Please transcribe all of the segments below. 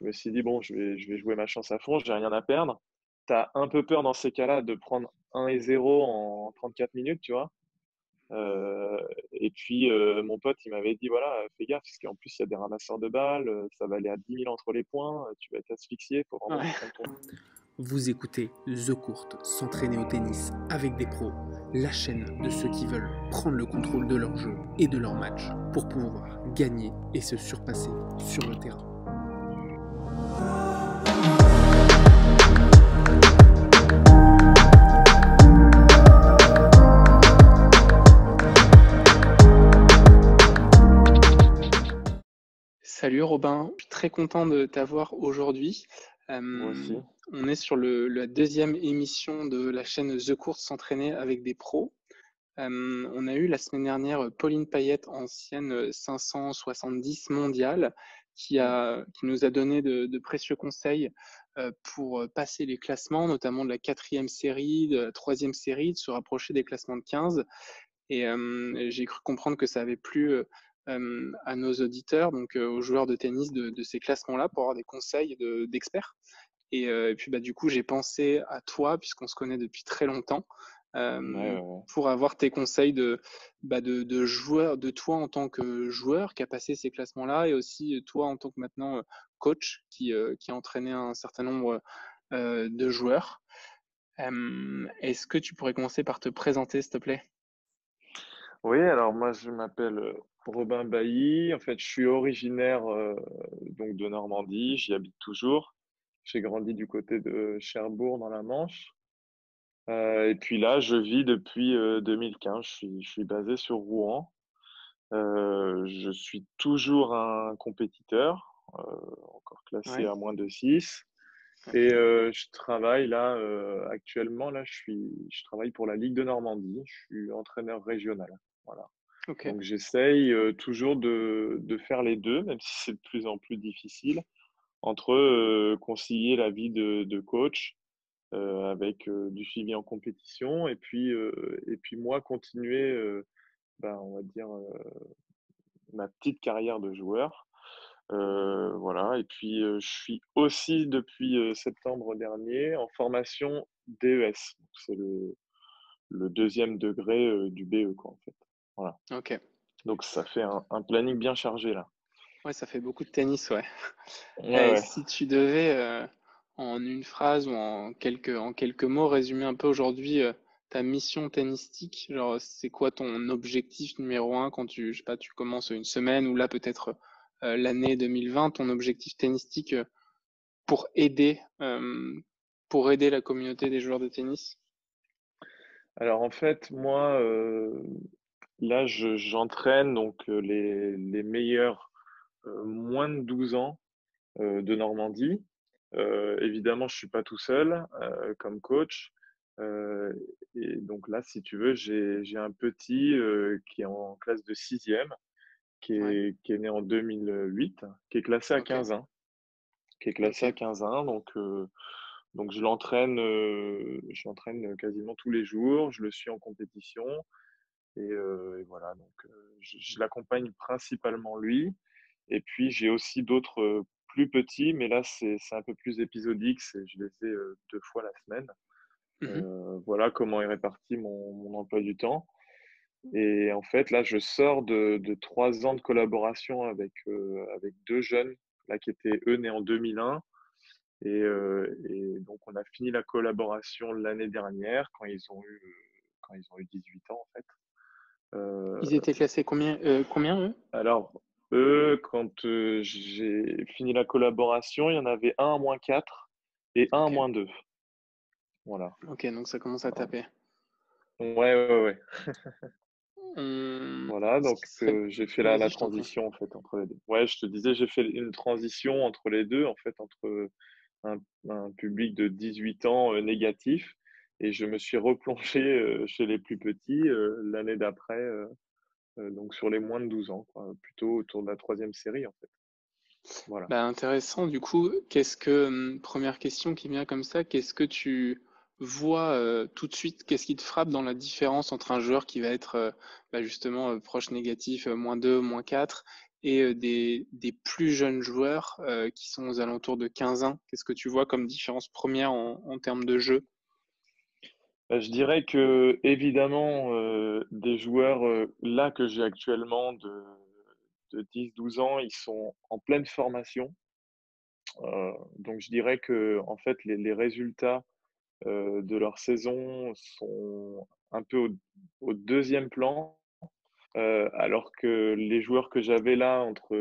je me suis dit, bon, je vais, je vais jouer ma chance à fond, j'ai rien à perdre. Tu as un peu peur dans ces cas-là de prendre 1 et 0 en 34 minutes, tu vois. Euh, et puis, euh, mon pote, il m'avait dit, voilà, fais gaffe, parce qu'en plus, il y a des ramasseurs de balles, euh, ça va aller à 10 000 entre les points, tu vas être asphyxié, pour vraiment Vous écoutez The Court, s'entraîner au tennis avec des pros, la chaîne de ceux qui veulent prendre le contrôle de leur jeu et de leur match pour pouvoir gagner et se surpasser sur le terrain. Salut Robin, je suis très content de t'avoir aujourd'hui. Aussi. on est sur le, la deuxième émission de la chaîne The Course s'entraîner avec des pros. on a eu la semaine dernière Pauline Payette, ancienne 570 mondiale, qui, a, qui nous a donné de, précieux conseils pour passer les classements, notamment de la quatrième série, de la troisième série, de se rapprocher des classements de 15. Et j'ai cru comprendre que ça avait plu à nos auditeurs, donc aux joueurs de tennis de, ces classements-là, pour avoir des conseils d'experts. et, puis bah, du coup, j'ai pensé à toi, puisqu'on se connaît depuis très longtemps, pour avoir tes conseils de, bah, de, de, joueur, de toi en tant que joueur qui a passé ces classements-là, et aussi toi en tant que maintenant coach qui, qui a entraîné un certain nombre de joueurs. Est-ce que tu pourrais commencer par te présenter, s'il te plaît? Oui, alors moi je m'appelle Robin Bailly. En fait, je suis originaire euh, donc de Normandie. J'y habite toujours. J'ai grandi du côté de Cherbourg dans la Manche. Euh, et puis là, je vis depuis 2015. Euh, je suis, je suis basé sur Rouen. je suis toujours un compétiteur, encore classé à moins de 6. Et je travaille là actuellement. Là, je suis, je travaille pour la Ligue de Normandie. Je suis entraîneur régional. Voilà. Donc j'essaye toujours de, de, faire les deux, même si c'est de plus en plus difficile, entre concilier la vie de, de coach avec du suivi en compétition et puis, et puis moi continuer, ben, on va dire, ma petite carrière de joueur. voilà, et puis je suis aussi depuis septembre dernier en formation DES. C'est le, le deuxième degré du BE, quoi, en fait. Voilà. Ok. Donc ça fait un, planning bien chargé là. Ouais, ça fait beaucoup de tennis, ouais. Si tu devais, euh, en une phrase ou en quelques, mots, résumer un peu aujourd'hui euh, ta mission tennistique, genre c'est quoi ton objectif numéro un quand tu, je sais pas, tu commences une semaine ou là peut-être euh, l'année 2020, ton objectif tennistique pour aider, pour aider la communauté des joueurs de tennis? Alors en fait, moi, Là, j'entraîne donc les meilleurs moins de 12 ans de Normandie. Évidemment, je suis pas tout seul comme coach. et donc là, si tu veux, j'ai un petit qui est en classe de sixième, qui est, qui est né en 2008, qui est classé à 15 ans. Qui est classé à 15 ans. Donc, donc je l'entraîne je l'entraîne quasiment tous les jours. Je le suis en compétition. Et, voilà, donc je, l'accompagne principalement lui. Et puis j'ai aussi d'autres plus petits, mais là c'est un peu plus épisodique. Je les ai deux fois la semaine. Mmh voilà comment est réparti mon, mon, emploi du temps. Et en fait, là, je sors de, de trois ans de collaboration avec, avec deux jeunes là, qui étaient eux nés en 2001. Et, et donc, on a fini la collaboration l'année dernière quand ils ont eu quand ils ont eu 18 ans en fait. Euh, Ils étaient classés combien, euh, combien eux? Alors, eux, quand euh, j'ai fini la collaboration, il y en avait un à moins 4 et un à moins 2. Voilà. Ok, donc ça commence à taper. Ouais, ouais, ouais. Hum, voilà, donc j'ai fait la, la transition en fait entre les deux. Ouais, je te disais, j'ai fait une transition entre les deux, en fait, entre un, un public de 18 ans négatif et je me suis replongé euh, chez les plus petits euh, l'année d'après, euh, donc sur les moins de 12 ans, plutôt autour de la troisième série en fait. Voilà. Bah, intéressant. Du coup, qu'est-ce que hum, première question qui vient comme ça, qu'est-ce que tu vois tout de suite Qu'est-ce qui te frappe dans la différence entre un joueur qui va être bah, justement proche négatif, moins 2, moins 4, et des, plus jeunes joueurs qui sont aux alentours de 15 ans? Qu'est-ce que tu vois comme différence première en, termes de jeu? Je dirais que évidemment, des joueurs là que j'ai actuellement de, de 10-12 ans, ils sont en pleine formation. donc je dirais que en fait les, résultats de leur saison sont un peu au, deuxième plan euh, alors que les joueurs que j'avais là, entre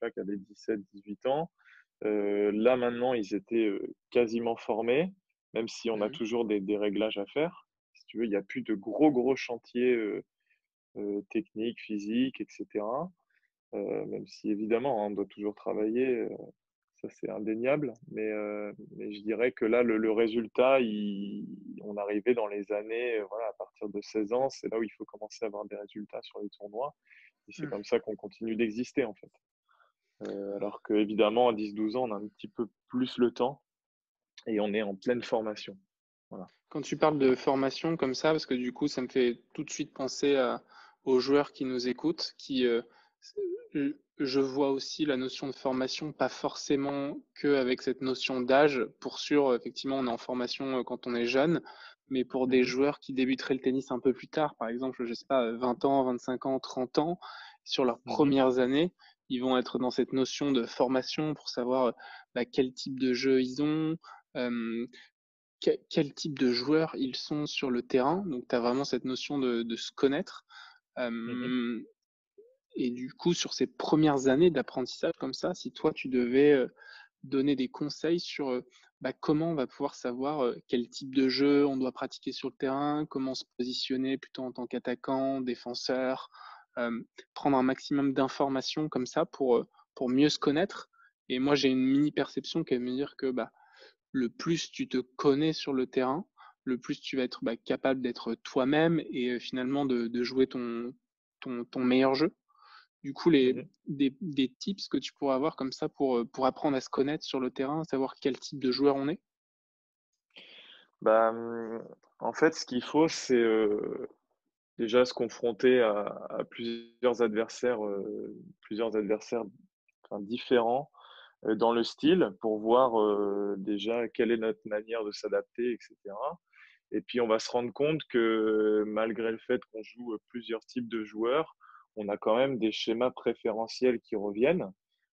là, qui avaient 17, 18 ans, euh, là maintenant, ils étaient euh, quasiment formés, même si on a mmh toujours des, des, réglages à faire. Si tu veux, il n'y a plus de gros, gros chantiers euh, techniques, physiques, etc. même si évidemment, hein, on doit toujours travailler ça c'est indéniable. Mais, mais, je dirais que là, le, résultat, il, on arrivait dans les années, voilà, à partir de 16 ans, c'est là où il faut commencer à avoir des résultats sur les tournois. Et c'est mmh. comme ça qu'on continue d'exister en fait. Euh, alors qu'évidemment, à 10-12 ans, on a un petit peu plus le temps et on est en pleine formation. Voilà. Quand tu parles de formation comme ça, parce que du coup, ça me fait tout de suite penser à, aux joueurs qui nous écoutent, qui je vois aussi la notion de formation, pas forcément que avec cette notion d'âge. Pour sûr, effectivement, on est en formation euh, quand on est jeune, mais pour des mmh joueurs qui débuteraient le tennis un peu plus tard, par exemple, je sais pas, 20 ans, 25 ans, 30 ans, sur leurs mmh premières années, ils vont être dans cette notion de formation pour savoir bah, quel type de jeu ils ont, quel type de joueurs ils sont sur le terrain? Donc, tu as vraiment cette notion de, de se connaître. Mmh et du coup, sur ces premières années d'apprentissage comme ça, si toi, tu devais donner des conseils sur bah, comment on va pouvoir savoir quel type de jeu on doit pratiquer sur le terrain, comment se positionner plutôt en tant qu'attaquant, défenseur, prendre un maximum d'informations comme ça pour, pour mieux se connaître. Et moi, j'ai une mini perception qui va me dire que bah, le plus tu te connais sur le terrain, le plus tu vas être bah, capable d'être toi-même et finalement de, de jouer ton, ton, ton, meilleur jeu. Du coup, les, mmh des, des, tips que tu pourrais avoir comme ça pour, pour apprendre à se connaître sur le terrain, savoir quel type de joueur on est? Bah, mmh, En fait, ce qu'il faut, c'est euh, déjà se confronter à, à plusieurs adversaires, euh, plusieurs adversaires enfin, différents euh, dans le style pour voir euh, déjà quelle est notre manière de s'adapter, etc. Et puis, on va se rendre compte que malgré le fait qu'on joue plusieurs types de joueurs, on a quand même des schémas préférentiels qui reviennent.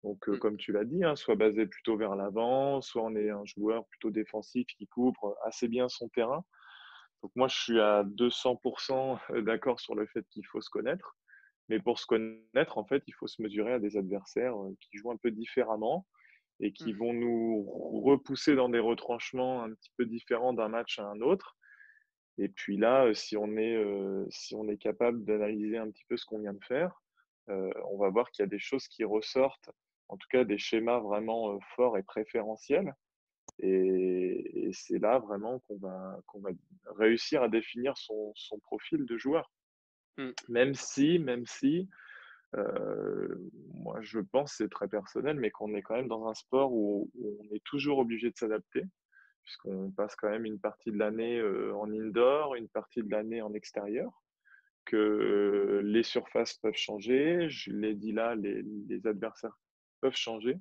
Donc, euh, mmh. comme tu l'as dit, hein, soit basé plutôt vers l'avant, soit on est un joueur plutôt défensif qui couvre assez bien son terrain. Donc, moi, je suis à 200% d'accord sur le fait qu'il faut se connaître. Mais pour se connaître, en fait, il faut se mesurer à des adversaires euh, qui jouent un peu différemment et qui mmh. vont nous repousser dans des retranchements un petit peu différents d'un match à un autre. Et puis là, si on est, si on est capable d'analyser un petit peu ce qu'on vient de faire, on va voir qu'il y a des choses qui ressortent, en tout cas des schémas vraiment forts et préférentiels. Et, c'est là vraiment qu'on va, qu'on va réussir à définir son, son profil de joueur. Mmh. Même si, même si, moi je pense, c'est très personnel, mais qu'on est quand même dans un sport où on est toujours obligé de s'adapter puisqu'on passe quand même une partie de l'année euh, en indoor, une partie de l'année en extérieur, que les surfaces peuvent changer, je l'ai dit là, les, adversaires peuvent changer.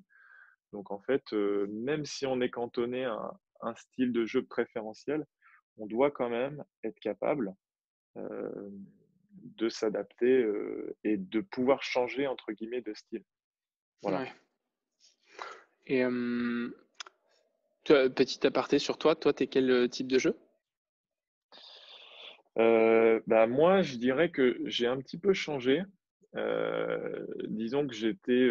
Donc en fait, euh, même si on est cantonné à un style de jeu préférentiel, on doit quand même être capable euh, de s'adapter et de pouvoir changer entre guillemets de style. Voilà. Et petit aparté sur toi, toi, tu es quel euh, type de jeu? Euh, bah, Moi, je dirais que j'ai un petit peu changé. Euh, disons que j'étais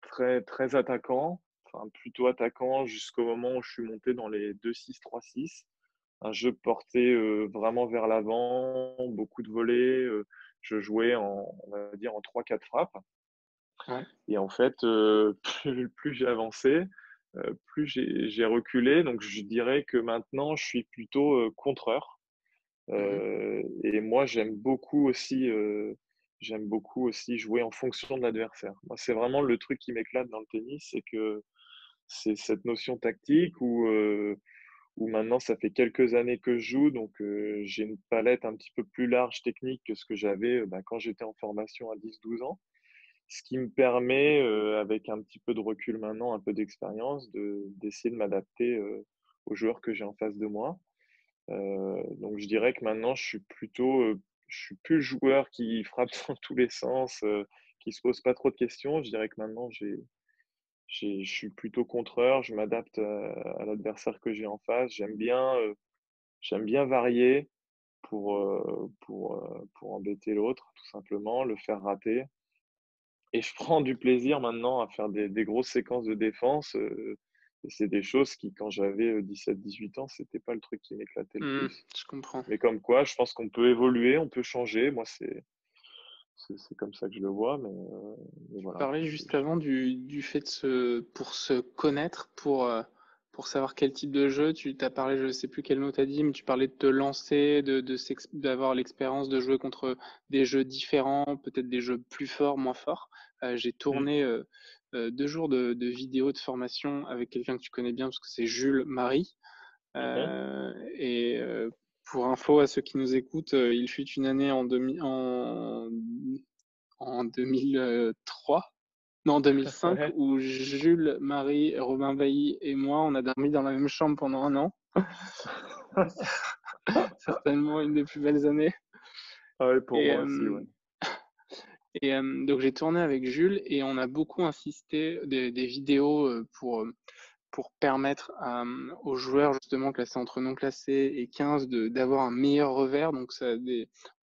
très, très attaquant, enfin plutôt attaquant jusqu'au moment où je suis monté dans les 2-6, 3-6. Un jeu porté vraiment vers l'avant, beaucoup de volets. je jouais en, on va dire, en 3-4 frappes. Et en fait, plus, plus j'ai avancé, euh, plus j'ai reculé. Donc, je dirais que maintenant, je suis plutôt euh, contreur. Mmh euh, et moi, j'aime beaucoup aussi, j'aime beaucoup aussi jouer en fonction de l'adversaire. C'est vraiment le truc qui m'éclate dans le tennis, c'est que c'est cette notion tactique où, où maintenant, ça fait quelques années que je joue, donc j'ai une palette un petit peu plus large technique que ce que j'avais bah, quand j'étais en formation à 10-12 ans. ce qui me permet, avec un petit peu de recul maintenant, un peu d'expérience, d'essayer de m'adapter aux joueurs que j'ai en face de moi. donc je dirais que maintenant, je suis plutôt, je suis plus joueur qui frappe dans tous les sens, qui se pose pas trop de questions. Je dirais que maintenant, j'ai, je suis plutôt contreur, je m'adapte à, l'adversaire que j'ai en face. J'aime bien, j'aime bien varier pour, pour, pour embêter l'autre, tout simplement, le faire rater. Et je prends du plaisir maintenant à faire des, des grosses séquences de défense. et c'est des choses qui, quand j'avais 17-18 ans, c'était pas le truc qui m'éclatait le mmh, plus. Je comprends. Mais comme quoi, je pense qu'on peut évoluer, on peut changer. Moi, c'est c'est comme ça que je le vois. Mais, mais voilà. Tu parlais juste avant du, du, fait de se, pour se connaître, pour, pour savoir quel type de jeu. Tu as parlé, je ne sais plus quel mot tu as dit, mais tu parlais de te lancer, d'avoir de, l'expérience de jouer contre des jeux différents, peut-être des jeux plus forts, moins forts. Euh, j'ai tourné euh, euh, deux jours de, de vidéos de formation avec quelqu'un que tu connais bien, parce que c'est Jules Marie. Et pour info à ceux qui nous écoutent, il fut une année en, en, en 2003 non, 2005, où Jules, Marie, Robin Bailly et moi, on a dormi dans la même chambre pendant un an. Certainement une des plus belles années. Ah oui, pour moi aussi, ouais. Et donc j'ai tourné avec Jules et on a beaucoup insisté des, vidéos pour, pour permettre aux joueurs justement classés entre non classés et 15 d'avoir un meilleur revers. Donc ça,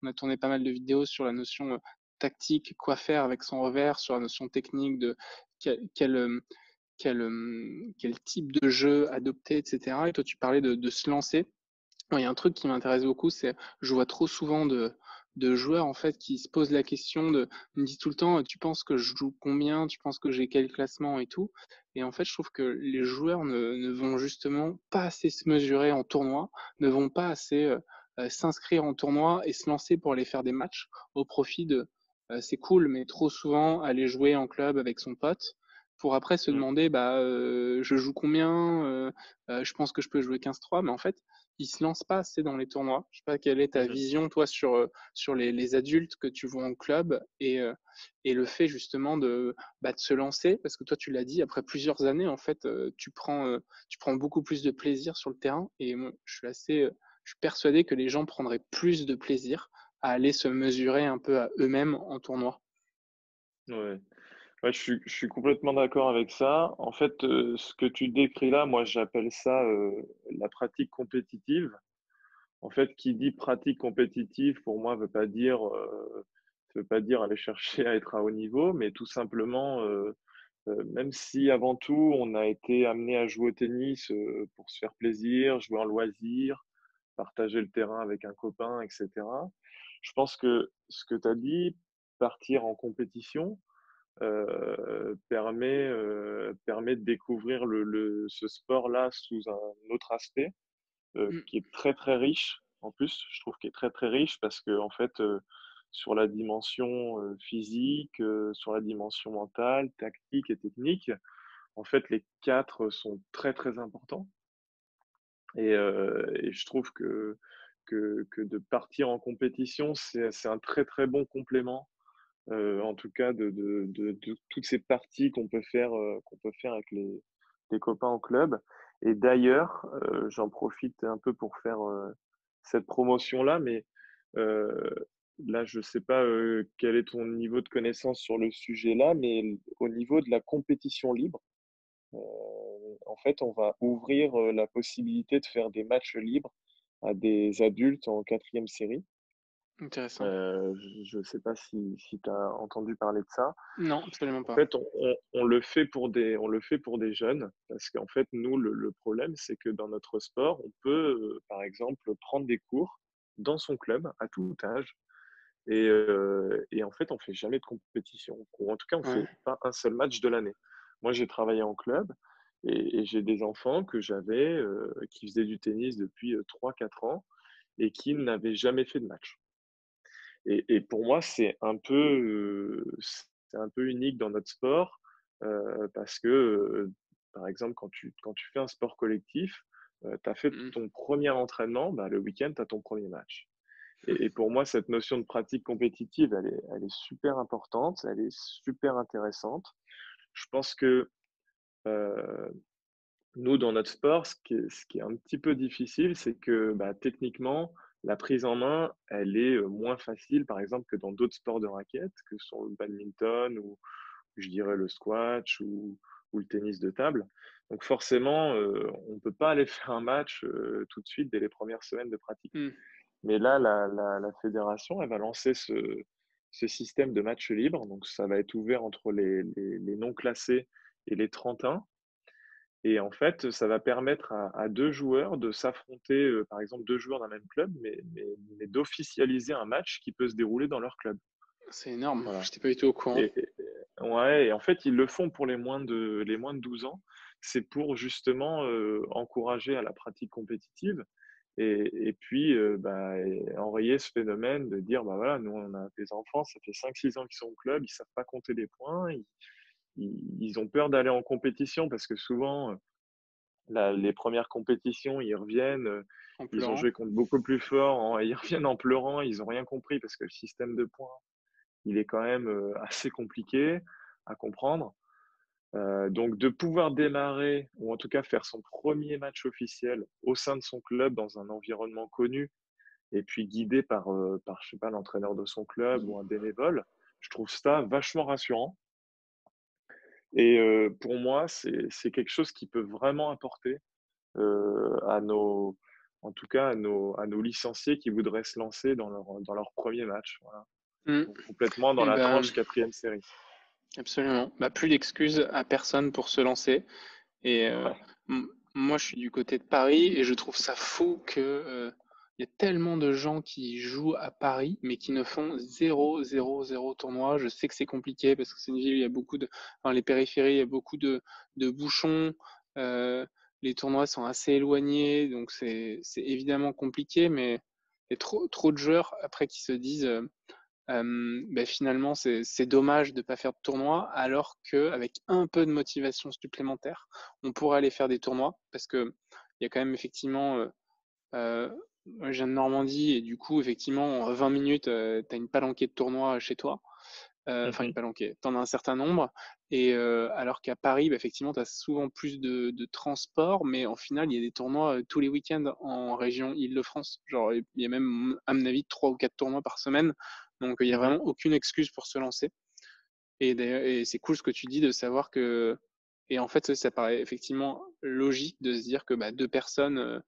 on a tourné pas mal de vidéos sur la notion tactique, quoi faire avec son revers, sur la notion technique de quel, quel, euh, euh, quel, type de jeu adopter, etc. Et toi, tu parlais de, se lancer. Il y a un truc qui m'intéresse beaucoup, c'est je vois trop souvent de, de joueurs en fait qui se posent la question de me disent tout le temps tu penses que je joue combien? Tu penses que j'ai quel classement et tout? Et en fait je trouve que les joueurs ne, ne vont justement pas assez se mesurer en tournoi ne vont pas assez euh, s'inscrire en tournoi et se lancer pour aller faire des matchs au profit de euh, c'est cool, mais trop souvent aller jouer en club avec son pote pour après se mmh. demander bah euh, je joue combien, euh, je pense que je peux jouer 15-3, mais en fait il se lance pas assez dans les tournois. Je sais pas quelle est ta vision toi sur sur les, adultes que tu vois en club et et le fait justement de bah, de se lancer parce que toi tu l'as dit après plusieurs années en fait tu prends tu prends beaucoup plus de plaisir sur le terrain et moi je suis assez je suis persuadé que les gens prendraient plus de plaisir à aller se mesurer un peu à eux-mêmes en tournoi. Ouais. Je, suis, complètement d'accord avec ça. En fait, euh, ce que tu décris là, moi, j'appelle ça euh, la pratique compétitive. En fait, qui dit pratique compétitive, pour moi, ne veut pas dire, euh, veut pas dire aller chercher à être à haut niveau, mais tout simplement, même si avant tout, on a été amené à jouer au tennis pour se faire plaisir, jouer en loisir, partager le terrain avec un copain, etc je pense que ce que tu as dit, partir en compétition, euh, permet, euh, permet de découvrir le, ce sport-là sous un autre aspect euh, mmh. qui est très très riche. En plus, je trouve qu'il est très très riche parce que en fait, sur la dimension physique, sur la dimension mentale, tactique et technique, en fait, les quatre sont très très importants. Et, et je trouve que que, de partir en compétition, c'est un très très bon complément, euh, en tout cas de, toutes ces parties qu'on peut faire euh, qu'on peut faire avec les, copains au club. Et d'ailleurs, euh, j'en profite un peu pour faire cette promotion là, mais là je ne sais pas quel est ton niveau de connaissance sur le sujet là, mais au niveau de la compétition libre. en fait, on va ouvrir la possibilité de faire des matchs libres à des adultes en quatrième série. Intéressant. Euh, je ne sais pas si, si tu as entendu parler de ça. Non, absolument pas. En fait, on, on, le fait pour des, on le fait pour des jeunes parce qu'en fait, nous, le, le problème, c'est que dans notre sport, on peut, par exemple, prendre des cours dans son club à tout âge. Et, euh, et en fait, on fait jamais de compétition. Ou en tout cas, on ne fait pas un seul match de l'année. Moi, j'ai travaillé en club et, j'ai des enfants que j'avais euh, qui faisaient du tennis depuis 3-4 euh, ans et qui n'avaient jamais fait de match. Et, et pour moi, c'est un peu, c'est un peu unique dans notre sport parce que, par exemple, quand tu, quand tu fais un sport collectif, tu as fait mmh. ton premier entraînement, bah, le week-end, tu as ton premier match. Et, pour moi, cette notion de pratique compétitive, elle est, elle est super importante, elle est super intéressante. Je pense que euh, nous, dans notre sport, ce qui est, ce qui est un petit peu difficile, c'est que bah, techniquement, la prise en main, elle est moins facile, par exemple, que dans d'autres sports de raquettes, que sont le badminton ou, je dirais, le squash ou, ou le tennis de table. Donc forcément, euh, on ne peut pas aller faire un match euh, tout de suite dès les premières semaines de pratique. Mmh. Mais là, la, la, fédération, elle va lancer ce, ce, système de match libre. Donc ça va être ouvert entre les, les, les non classés et les 31. Et en fait, ça va permettre à, deux joueurs de s'affronter, euh, par exemple deux joueurs d'un même club, mais, mais, d'officialiser un match qui peut se dérouler dans leur club. C'est énorme, je n'étais pas du tout au courant. Et, ouais, et en fait, ils le font pour les moins de, les moins de 12 ans. C'est pour justement euh, encourager à la pratique compétitive et, et puis euh, bah, enrayer ce phénomène de dire bah voilà, nous on a des enfants, ça fait 5-6 ans qu'ils sont au club, ils ne savent pas compter des points, ils, ont peur d'aller en compétition parce que souvent, euh, les premières compétitions, ils reviennent, euh, ils ont joué contre beaucoup plus fort, ils reviennent en pleurant, ils n'ont rien compris parce que le système de points, il est quand même euh, assez compliqué à comprendre. donc de pouvoir démarrer, ou en tout cas faire son premier match officiel au sein de son club dans un environnement connu, et puis guidé par, par je sais pas, l'entraîneur de son club ou un bénévole, je trouve ça vachement rassurant. Et pour moi, c'est quelque chose qui peut vraiment apporter à nos, en tout cas à nos, à nos licenciés qui voudraient se lancer dans leur, dans leur premier match. Mmh. complètement dans la ben, tranche quatrième série. Absolument. Bah, plus d'excuses à personne pour se lancer. Et moi, je suis du côté de Paris et je trouve ça fou que il y a tellement de gens qui jouent à Paris, mais qui ne font 0, 0, 0 tournoi. Je sais que c'est compliqué parce que c'est une ville où il y a beaucoup de, dans les périphéries, il y a beaucoup de, de bouchons. Euh, les tournois sont assez éloignés, donc c'est évidemment compliqué, mais il y a trop, trop de joueurs après qui se disent euh, ben finalement c'est dommage de ne pas faire de tournoi, alors qu'avec un peu de motivation supplémentaire, on pourrait aller faire des tournois parce que il y a quand même effectivement euh je viens de Normandie et du coup, effectivement, en 20 minutes, euh, tu as une palanquée de tournois chez toi. Euh, enfin, une palanquée, tu en as un certain nombre. Et euh, alors qu'à Paris, bah, effectivement, tu as souvent plus de, de, transport, mais en final, il y a des tournois tous les week-ends en région Île-de-France. Genre, il y a même, à mon avis, trois ou quatre tournois par semaine. Donc, il n'y a vraiment aucune excuse pour se lancer. Et, et c'est cool ce que tu dis de savoir que. Et en fait, ça paraît effectivement logique de se dire que bah, deux personnes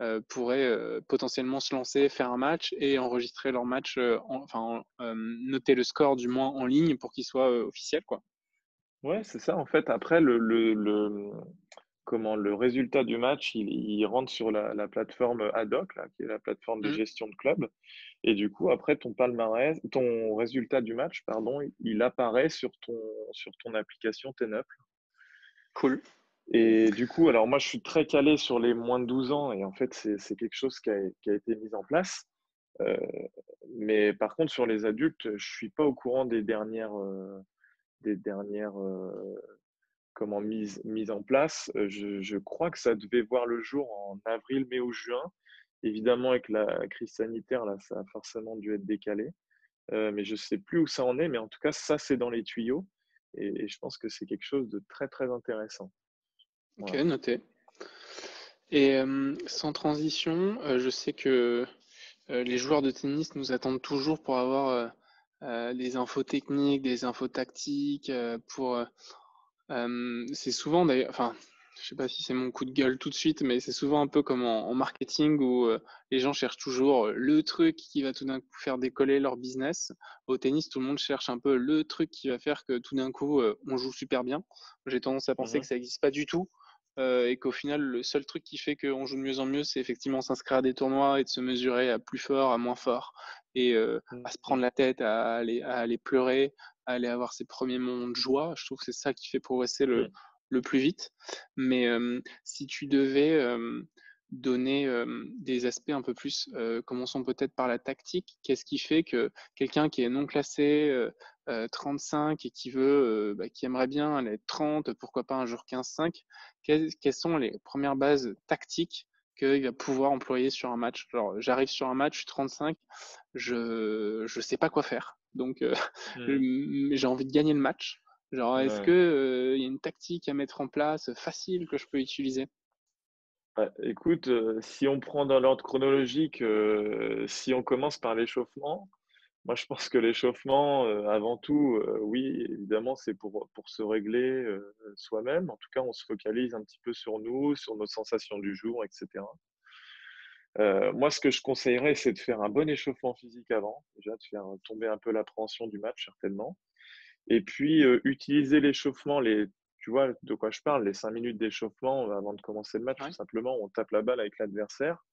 euh, pourraient euh, potentiellement se lancer, faire un match et enregistrer leur match, euh, enfin noter le score du moins en ligne pour qu'il soit officiel, quoi. Ouais, c'est ça. En fait, après le, le, comment le résultat du match, il, rentre sur la, plateforme Adoc, là, qui est la plateforme de mmh. gestion de club. Et du coup, après ton palmarès, ton résultat du match, pardon, il apparaît sur ton sur ton application T9. Cool. Et du coup, alors moi, je suis très calé sur les moins de 12 ans et en fait, c'est quelque chose qui a, été mis en place. Euh, mais par contre, sur les adultes, je suis pas au courant des dernières, euh, des dernières euh, comment mises, mises en place. Je, crois que ça devait voir le jour en avril, mai ou juin. Évidemment, avec la crise sanitaire, là, ça a forcément dû être décalé. mais je sais plus où ça en est. Mais en tout cas, ça, c'est dans les tuyaux. Et je pense que c'est quelque chose de très, très intéressant. Ok, noté. Et sans transition, je sais que les joueurs de tennis nous attendent toujours pour avoir des infos techniques, des infos tactiques. pour, c'est souvent d'ailleurs, enfin, je sais pas si c'est mon coup de gueule tout de suite, mais c'est souvent un peu comme en, marketing où les gens cherchent toujours le truc qui va tout d'un coup faire décoller leur business. Au tennis, tout le monde cherche un peu le truc qui va faire que tout d'un coup on joue super bien. J'ai tendance à penser mmh que ça n'existe pas du tout. Euh, et qu'au final, le seul truc qui fait qu'on joue de mieux en mieux, c'est effectivement s'inscrire à des tournois et de se mesurer à plus fort, à moins fort, et euh, mmh. à se prendre la tête, à aller, à aller pleurer, à aller avoir ses premiers moments de joie. Je trouve que c'est ça qui fait progresser le, mmh. le plus vite. Mais euh, si tu devais donner des aspects un peu plus, commençons peut-être par la tactique, qu'est-ce qui fait que quelqu'un qui est non classé, 35 et qui veut, bah, qui aimerait bien aller 30, pourquoi pas un jour 15-5, quelles, sont les premières bases tactiques qu'il va pouvoir employer sur un match? Genre, j'arrive sur un match, je suis 35, je je sais pas quoi faire. Donc, euh, mmh. j'ai envie de gagner le match. Genre, est-ce que euh, il y a une tactique à mettre en place facile que je peux utiliser? Bah, Écoute, euh, si on prend dans l'ordre chronologique, si on commence par l'échauffement, moi je pense que l'échauffement, avant tout, oui, évidemment, c'est pour, pour se régler soi-même. En tout cas, on se focalise un petit peu sur nous, sur nos sensations du jour, etc. Euh, moi, ce que je conseillerais, c'est de faire un bon échauffement physique avant, déjà de faire tomber un peu l'appréhension du match, certainement. Et puis, euh, utiliser l'échauffement, les, tu vois de quoi je parle, les cinq minutes d'échauffement avant de commencer le match, tout simplement, on tape la balle avec l'adversaire.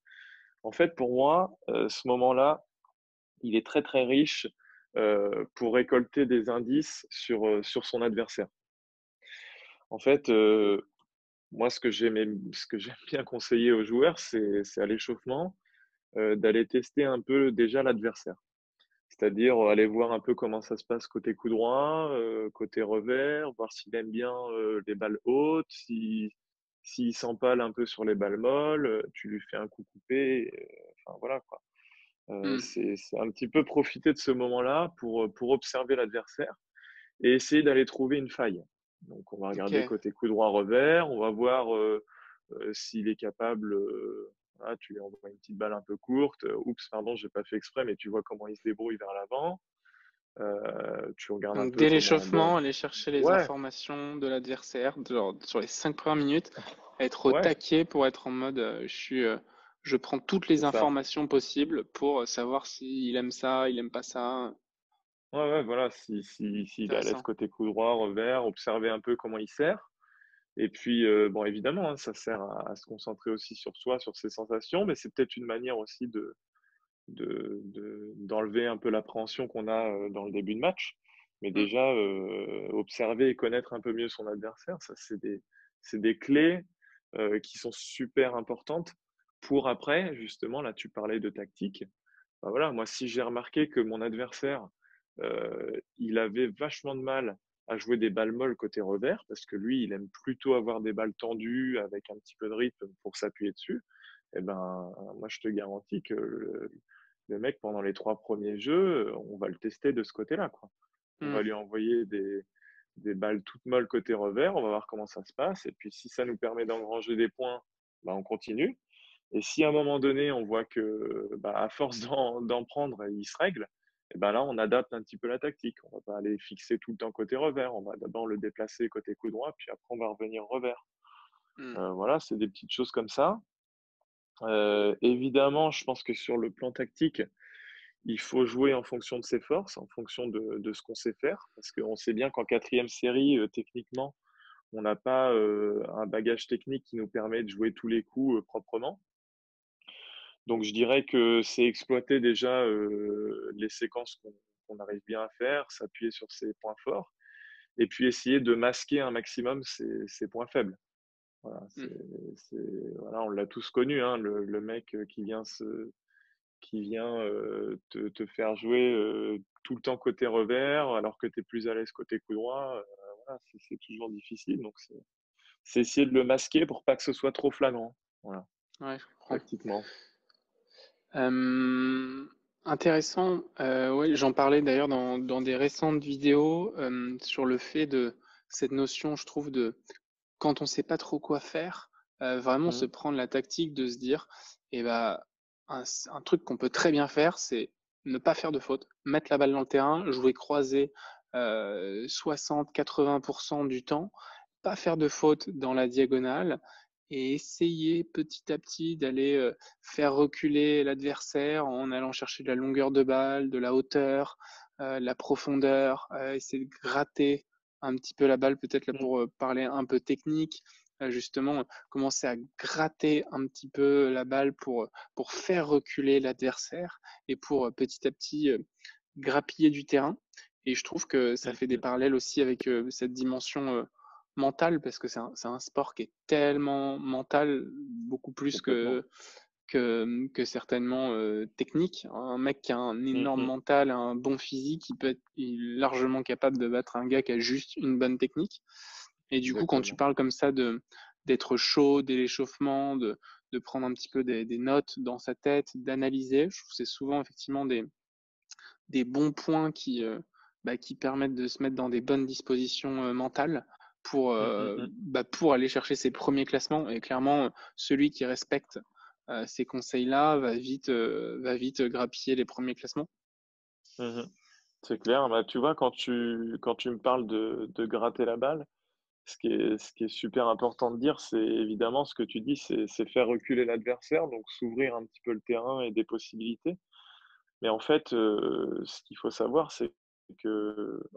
En fait, pour moi, euh, ce moment-là, il est très, très riche pour récolter des indices sur, sur son adversaire. En fait, moi, ce que j'aime bien conseiller aux joueurs, c'est à l'échauffement euh, d'aller tester un peu déjà l'adversaire. C'est-à-dire aller voir un peu comment ça se passe côté coup droit, euh, côté revers, voir s'il aime bien euh, les balles hautes, s'il si, s'empale un peu sur les balles molles, tu lui fais un coup coupé. enfin voilà quoi. Mmh. C'est un petit peu profiter de ce moment-là pour, pour observer l'adversaire et essayer d'aller trouver une faille. Donc, on va regarder côté coup droit revers. On va voir euh, euh, s'il est capable. Euh, tu lui envoies une petite balle un peu courte. Oups, pardon, j'ai pas fait exprès, mais tu vois comment il se débrouille vers l'avant. tu regardes Donc, dès l'échauffement, aller chercher les informations de l'adversaire sur les cinq premières minutes, être au taquet pour être en mode je suis, je prends toutes les informations possibles pour savoir s'il aime ça, il aime pas ça. Ouais, ouais, voilà, si, si, s'il est à l'aise côté coup droit, revers, observer un peu comment il sert. Et puis, euh, bon, évidemment, hein, ça sert à, se concentrer aussi sur soi, sur ses sensations, mais c'est peut-être une manière aussi de, de, d'enlever un peu l'appréhension qu'on a euh, dans le début de match. Mais mmh. déjà, euh, observer et connaître un peu mieux son adversaire, ça, c'est des, c'est des clés qui sont super importantes pour après, justement, là, tu parlais de tactique. Ben voilà, moi, si j'ai remarqué que mon adversaire, il avait vachement de mal à jouer des balles molles côté revers parce que lui, il aime plutôt avoir des balles tendues avec un petit peu de rythme pour s'appuyer dessus. Et eh ben, moi, je te garantis que le, mec, pendant les trois premiers jeux, on va le tester de ce côté-là. Quoi. On va mmh. lui envoyer des, des balles toutes molles côté revers, on va voir comment ça se passe. Et puis, si ça nous permet d'engranger des points, bah, on continue. Et si à un moment donné, on voit que, bah, à force d'en prendre, il se règle, et ben là, on adapte un petit peu la tactique. On va pas aller fixer tout le temps côté revers. On va d'abord le déplacer côté coup droit, puis après, on va revenir revers. Mmh. Euh, voilà, c'est des petites choses comme ça. Euh, évidemment, je pense que sur le plan tactique, il faut jouer en fonction de ses forces, en fonction de, ce qu'on sait faire, parce qu'on sait bien qu'en quatrième série, euh, techniquement, on n'a pas un bagage technique qui nous permet de jouer tous les coups proprement. Donc je dirais que c'est exploiter déjà euh, les séquences qu'on arrive bien à faire, s'appuyer sur ses points forts, et puis essayer de masquer un maximum ses, points faibles. Voilà, mmh. voilà on l'a tous connu, hein, le, mec euh, qui vient, se, qui vient euh, te, te, faire jouer tout le temps côté revers, alors que tu es plus à l'aise côté coup droit. voilà, c'est toujours difficile. Donc c'est essayer de le masquer pour pas que ce soit trop flagrant. Voilà. Ouais, Pratiquement intéressant. Euh, j'en parlais d'ailleurs dans, des récentes vidéos sur le fait de cette notion, je trouve, de quand on ne sait pas trop quoi faire, vraiment se mmh. prendre la tactique de se dire, eh ben, un, truc qu'on peut très bien faire, c'est ne pas faire de faute, mettre la balle dans le terrain, jouer croisé 60-80% du temps, pas faire de faute dans la diagonale et essayer petit à petit d'aller faire reculer l'adversaire en allant chercher de la longueur de balle, de la hauteur, de la profondeur, essayer de gratter un petit peu la balle, peut-être là mmh. pour parler un peu technique, justement commencer à gratter un petit peu la balle pour, pour faire reculer l'adversaire et pour petit à petit grappiller du terrain. Et je trouve que ça mmh. fait des parallèles aussi avec cette dimension mental parce que c'est un, un, sport qui est tellement mental, beaucoup plus que, que, que certainement euh, technique. Un mec qui a un mmh énorme mental, un bon physique, il peut être largement capable de battre un gars qui a juste une bonne technique. Et du coup, quand tu parles comme ça de, d'être chaud dès l'échauffement, de, de prendre un petit peu des, des notes dans sa tête, d'analyser. Je trouve que c'est souvent effectivement des, des bons points qui, euh, bah, qui permettent de se mettre dans des bonnes dispositions euh, mentales pour, mmh, mmh, mmh. Bah, pour aller chercher ses premiers classements. Et clairement, celui qui respecte ces conseils-là va vite, va vite grappiller les premiers classements. C'est clair. Bah, tu vois, quand tu, quand tu me parles de, de gratter la balle, ce qui est, ce qui est super important de dire, c'est évidemment ce que tu dis, c'est faire reculer l'adversaire, donc s'ouvrir un petit peu le terrain et des possibilités. Mais en fait, ce qu'il faut savoir, c'est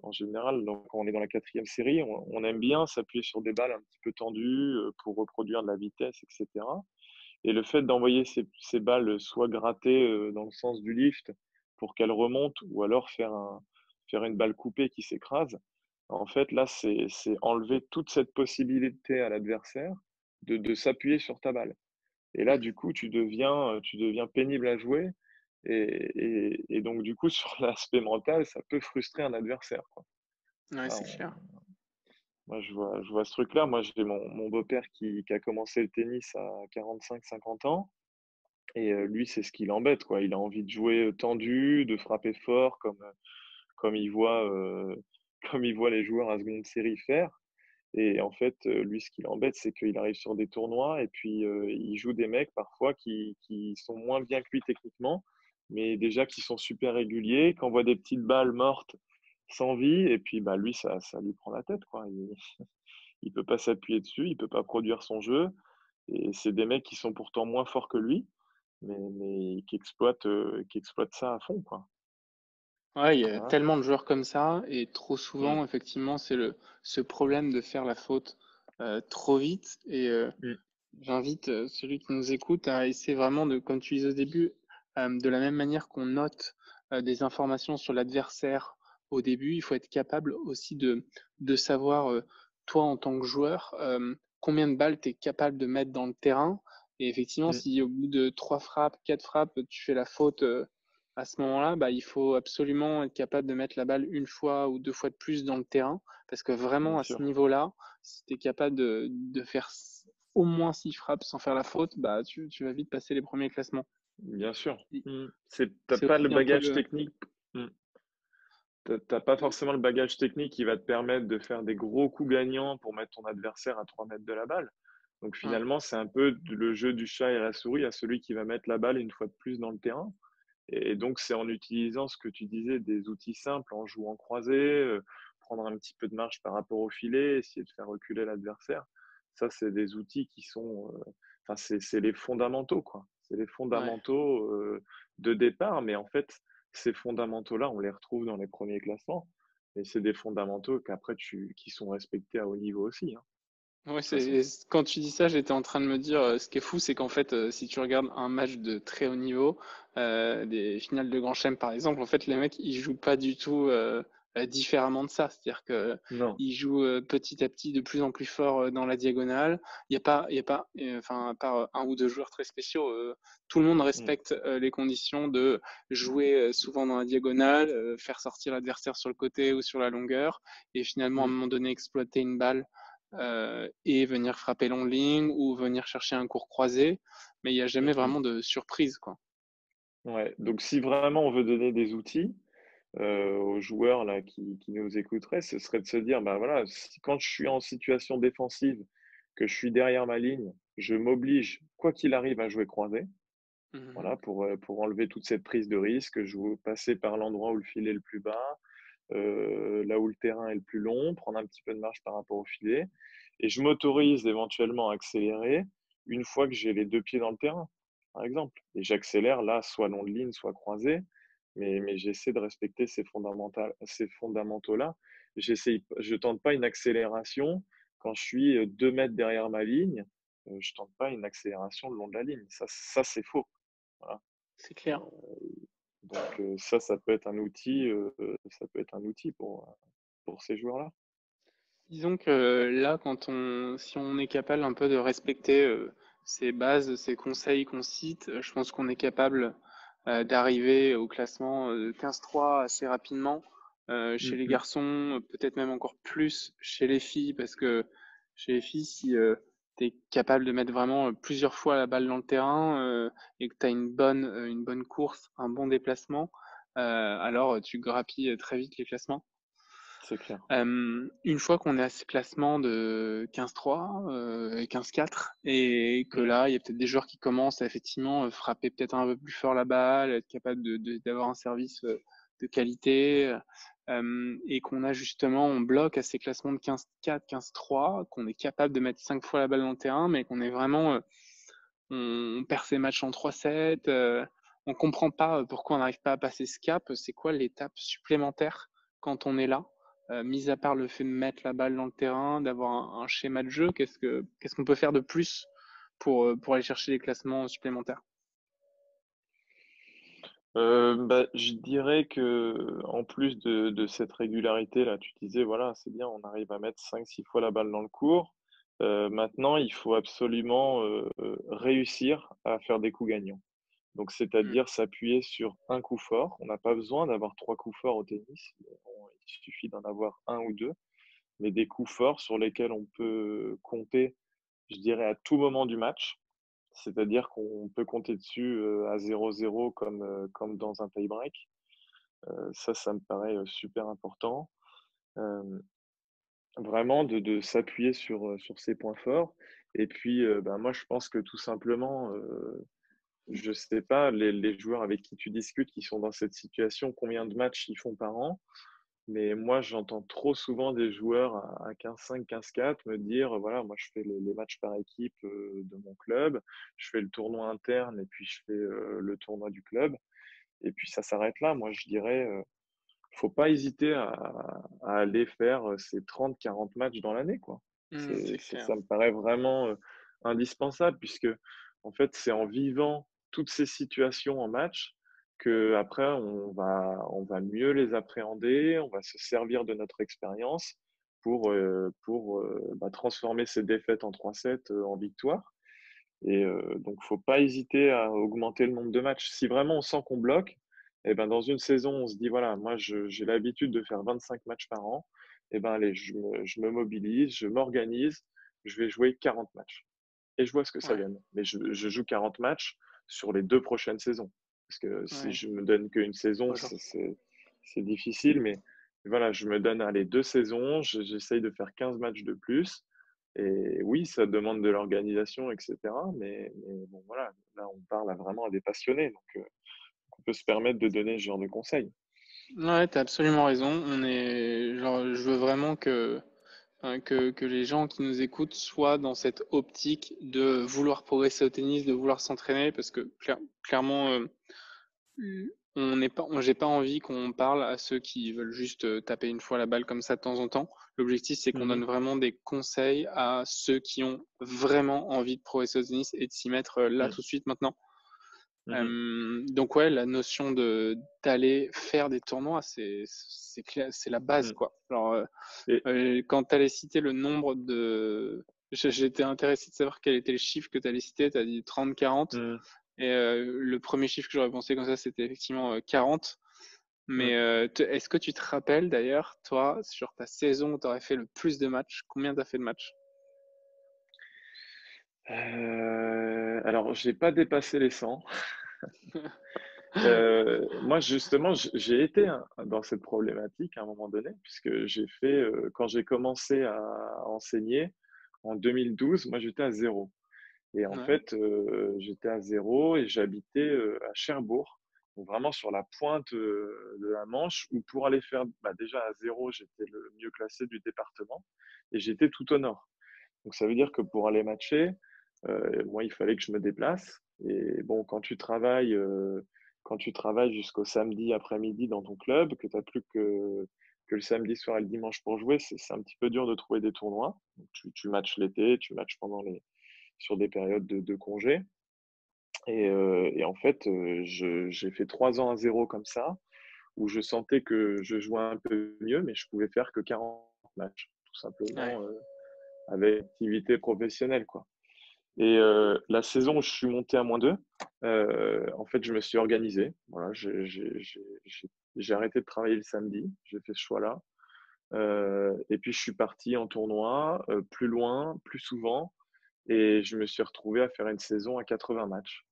en général, quand on est dans la quatrième série, on, aime bien s'appuyer sur des balles un petit peu tendues pour reproduire de la vitesse, etc. Et le fait d'envoyer ces, balles soit grattées dans le sens du lift pour qu'elles remontent, ou alors faire, un, faire une balle coupée qui s'écrase, en fait, là, c'est enlever toute cette possibilité à l'adversaire de, s'appuyer sur ta balle. Et là, du coup, tu deviens, tu deviens pénible à jouer. Et, et, et donc, du coup, sur l'aspect mental, ça peut frustrer un adversaire. Quoi. Ouais, c'est clair. Moi, je vois, je vois ce truc-là. Moi, j'ai mon, mon beau-père qui, qui, a commencé le tennis à 45-50 ans. Et lui, c'est ce qui l'embête. Quoi. Il a envie de jouer tendu, de frapper fort, comme, comme il voit euh, comme il voit les joueurs à seconde série faire. Et en fait, euh, lui, ce qui l'embête, c'est qu'il arrive sur des tournois et puis euh, il joue des mecs parfois qui, qui, sont moins bien que lui techniquement, mais déjà qui sont super réguliers, qui envoient des petites balles mortes sans vie. Et puis, bah, lui, ça, ça lui prend la tête. Quoi. Il ne peut pas s'appuyer dessus, il peut pas produire son jeu. Et c'est des mecs qui sont pourtant moins forts que lui, mais, mais qui, exploitent, euh, qui exploitent ça à fond. Quoi. Ouais, il y a tellement de joueurs comme ça, et trop souvent, effectivement, c'est le ce problème de faire la faute euh, trop vite. Et euh, mmh. j'invite celui qui nous écoute à essayer vraiment de, comme tu disais au début, de la même manière qu'on note des informations sur l'adversaire au début, il faut être capable aussi de, de savoir, toi en tant que joueur, combien de balles tu es capable de mettre dans le terrain. Et effectivement, mmh. si au bout de trois frappes, quatre frappes, tu fais la faute à ce moment-là, bah, il faut absolument être capable de mettre la balle une fois ou deux fois de plus dans le terrain. Parce que vraiment, à ce niveau-là, si tu es capable de, de, faire au moins six frappes sans faire la faute, bah, tu, tu vas vite passer les premiers classements. Bien sûr. Mmh. Tu n'as pas le bagage technique. Mmh. Pas forcément le bagage technique qui va te permettre de faire des gros coups gagnants pour mettre ton adversaire à 3 mètres de la balle. Donc finalement, c'est un peu le jeu du chat et la souris à celui qui va mettre la balle une fois de plus dans le terrain. Et donc, c'est en utilisant ce que tu disais, des outils simples, en jouant croisé, euh, prendre un petit peu de marge par rapport au filet, essayer de faire reculer l'adversaire. Ça, c'est des outils qui sont, euh, enfin, c'est les fondamentaux, quoi. C'est les fondamentaux euh, de départ, mais en fait, ces fondamentaux-là, on les retrouve dans les premiers classements. Et c'est des fondamentaux qu'après, tu, qui sont respectés à haut niveau aussi. Hein. Ouais, c'est quand tu dis ça, j'étais en train de me dire, euh, ce qui est fou, c'est qu'en fait, euh, si tu regardes un match de très haut niveau, euh, des finales de Grand Chelem par exemple, en fait, les mecs, ils jouent pas du tout euh, différemment de ça. C'est-à-dire que ils jouent petit à petit de plus en plus fort dans la diagonale. Il y a pas, il y a pas, enfin, à part un ou deux joueurs très spéciaux, tout le monde mmh. respecte les conditions de jouer souvent dans la diagonale, faire sortir l'adversaire sur le côté ou sur la longueur, et finalement à un mmh. moment donné exploiter une balle euh, et venir frapper long ligne ou venir chercher un cours croisé, mais il n'y a jamais vraiment de surprise. Quoi. Ouais, donc si vraiment on veut donner des outils euh, aux joueurs là, qui, qui, nous écouteraient, ce serait de se dire, bah voilà, quand je suis en situation défensive, que je suis derrière ma ligne, je m'oblige, quoi qu'il arrive, à jouer croisé. Mmh voilà, pour, euh, pour enlever toute cette prise de risque, je veux passer par l'endroit où le filet est le plus bas, euh, là où le terrain est le plus long, prendre un petit peu de marge par rapport au filet. Et je m'autorise éventuellement à accélérer une fois que j'ai les deux pieds dans le terrain, par exemple. Et j'accélère là, soit long de ligne, soit croisé. Mais, mais j'essaie de respecter ces, ces fondamentaux-là. je ne tente pas une accélération quand je suis deux mètres derrière ma ligne. Je ne tente pas une accélération le long de la ligne. Ça, ça c'est faux. Voilà. C'est clair. Donc ça, ça peut être un outil, ça peut être un outil pour, pour ces joueurs-là. Disons que là, quand on, si on est capable un peu de respecter ces bases, ces conseils qu'on cite, je pense qu'on est capable d'arriver au classement 15-3 assez rapidement. chez les mmh garçons, peut-être même encore plus chez les filles, parce que chez les filles, si tu es capable de mettre vraiment plusieurs fois la balle dans le terrain et que tu as une bonne, une bonne course, un bon déplacement, alors tu grappilles très vite les classements. C'est clair. une fois qu'on est à ce classement de 15-3 et 15-4, et que mmh. là, il y a peut-être des joueurs qui commencent à effectivement frapper peut-être un peu plus fort la balle, être capable d'avoir un service de qualité, et qu'on a justement, on bloque à ces classements de 15-4, 15-3, qu'on est capable de mettre 5 fois la balle dans le terrain, mais qu'on est vraiment, on, perd ses matchs en 3-7, on comprend pas pourquoi on n'arrive pas à passer ce cap, c'est quoi l'étape supplémentaire quand on est là? Euh, mis à part le fait de mettre la balle dans le terrain, d'avoir un, schéma de jeu, qu'est-ce qu'on peut faire de plus pour, euh, aller chercher les classements supplémentaires? Euh, bah, je dirais que en plus de, de cette régularité là, tu disais voilà, c'est bien, on arrive à mettre 5-6 fois la balle dans le cours. maintenant, il faut absolument réussir à faire des coups gagnants. Donc, mmh. c'est-à-dire s'appuyer sur un coup fort. On n'a pas besoin d'avoir trois coups forts au tennis. Il suffit d'en avoir un ou deux. Mais des coups forts sur lesquels on peut compter, je dirais, à tout moment du match. C'est-à-dire qu'on peut compter dessus à 0-0 comme, comme dans un tie-break. ça, ça me paraît super important. vraiment de, de s'appuyer sur, sur ces points forts. Et puis, ben, moi, je pense que tout simplement, je ne sais pas, les, joueurs avec qui tu discutes qui sont dans cette situation, combien de matchs ils font par an. Mais moi, j'entends trop souvent des joueurs à 15-5, 15-4 me dire, voilà, moi, je fais les, matchs par équipe euh, de mon club, je fais le tournoi interne et puis je fais euh, le tournoi du club. Et puis ça s'arrête là. Moi, je dirais, ne euh, faut pas hésiter à, aller faire ces 30-40 matchs dans l'année, quoi. Mmh, ça me paraît vraiment indispensable puisque, en fait, c'est en vivant toutes ces situations en match que après on va, on va mieux les appréhender, on va se servir de notre expérience pour, euh, pour euh, bah, transformer ces défaites en 3-7 euh, en victoire. Et donc, il ne faut pas hésiter à augmenter le nombre de matchs. Si vraiment on sent qu'on bloque, et eh ben, dans une saison, on se dit, voilà, moi j'ai l'habitude de faire 25 matchs par an, et eh ben, allez, je me, je me mobilise, je m'organise, je vais jouer 40 matchs. Et je vois ce que ça donne. Mais je, je joue 40 matchs sur les deux prochaines saisons. Parce que si je me donne qu'une saison, c'est difficile. Mais voilà, je me donne les deux saisons, j'essaye de faire 15 matchs de plus. Et oui, ça demande de l'organisation, etc. Mais, bon, voilà, là, on parle vraiment à des passionnés. Donc, euh, on peut se permettre de donner ce genre de conseils. Ouais, tu as absolument raison. On est, genre, je veux vraiment que Hein, que, que, les gens qui nous écoutent soient dans cette optique de vouloir progresser au tennis, de vouloir s'entraîner, parce que clairement, euh, on n'est pas, j'ai pas envie qu'on parle à ceux qui veulent juste euh, taper une fois la balle comme ça de temps en temps. L'objectif, c'est qu'on mmh donne vraiment des conseils à ceux qui ont vraiment envie de progresser au tennis et de s'y mettre euh, là mmh. tout de suite maintenant. Mmh donc ouais, la notion de d'aller faire des tournois, c'est c'est c'est la base mmh. quoi. Alors quand tu allais citer le nombre de j'étais intéressé de savoir quel était le chiffre que tu allais citer, tu as dit 30 40 mmh. et le premier chiffre que j'aurais pensé comme ça c'était effectivement 40. Mais est-ce que tu te rappelles d'ailleurs, toi, sur ta saison où tu aurais fait le plus de matchs, combien tu as fait de matchs? Euh, alors, j'ai pas dépassé les 100. Euh, moi, justement, j'ai été dans cette problématique à un moment donné, puisque j'ai fait, euh, quand j'ai commencé à enseigner en 2012, moi j'étais à zéro. Et en fait, j'étais à zéro et j'habitais à Cherbourg, donc vraiment sur la pointe de la Manche, où pour aller faire, bah, déjà à zéro, j'étais le mieux classé du département et j'étais tout au nord. Donc ça veut dire que pour aller matcher, moi, il fallait que je me déplace. Et bon, quand tu travailles, euh, quand tu travailles jusqu'au samedi après-midi dans ton club, que tu n'as plus que, que le samedi soir et le dimanche pour jouer, c'est un petit peu dur de trouver des tournois. tu, tu matches l'été, tu matches pendant les, sur des périodes de, de congé. Et, euh, et, en fait, j'ai fait trois ans à zéro comme ça, où je sentais que je jouais un peu mieux, mais je pouvais faire que 40 matchs, tout simplement, avec activité professionnelle. Quoi. Et euh, la saison où je suis monté à moins 2, euh, en fait, je me suis organisé. Voilà, j'ai arrêté de travailler le samedi. J'ai fait ce choix-là. Euh, et puis, je suis parti en tournoi, plus loin, plus souvent. Et je me suis retrouvé à faire une saison à 80 matchs.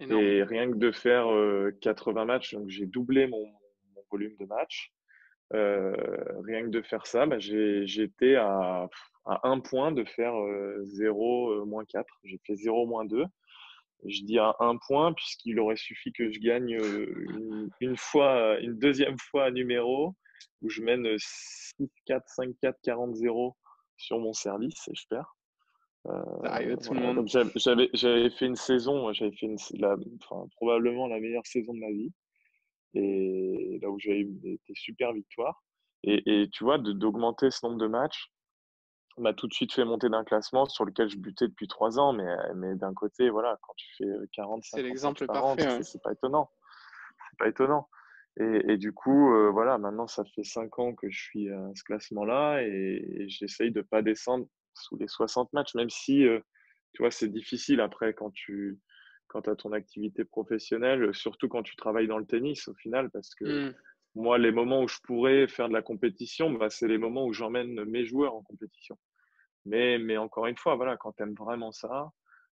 Et rien que de faire 80 matchs, donc j'ai doublé mon, volume de matchs. Rien que de faire ça, bah, j'étais à, à un point de faire 0 moins 4. J'ai fait 0 moins 2. Je dis à un point puisqu'il aurait suffi que je gagne une, une, fois, une deuxième fois à numéro où je mène 6, 4, 5, 4, 40, 0 sur mon service et je perds. Euh. J'avais, j'avais fait une saison, j'avais fait une, la, enfin, probablement la meilleure saison de ma vie. Et là où j'avais eu des, super victoires. Et, et tu vois, d'augmenter ce nombre de matchs m'a tout de suite fait monter d'un classement sur lequel je butais depuis trois ans. Mais, mais d'un côté, voilà, quand tu fais 40, c'est l'exemple parfait. C'est pas étonnant. C'est pas étonnant. Et, et, du coup, euh, voilà, maintenant, ça fait cinq ans que je suis à ce classement-là et, et j'essaye de pas descendre sous les 60 matchs, même si, euh, tu vois, c'est difficile après quand tu quand as ton activité professionnelle, surtout quand tu travailles dans le tennis au final, parce que mmh. moi, les moments où je pourrais faire de la compétition, bah, c'est les moments où j'emmène mes joueurs en compétition. Mais, mais encore une fois, voilà, quand tu aimes vraiment ça,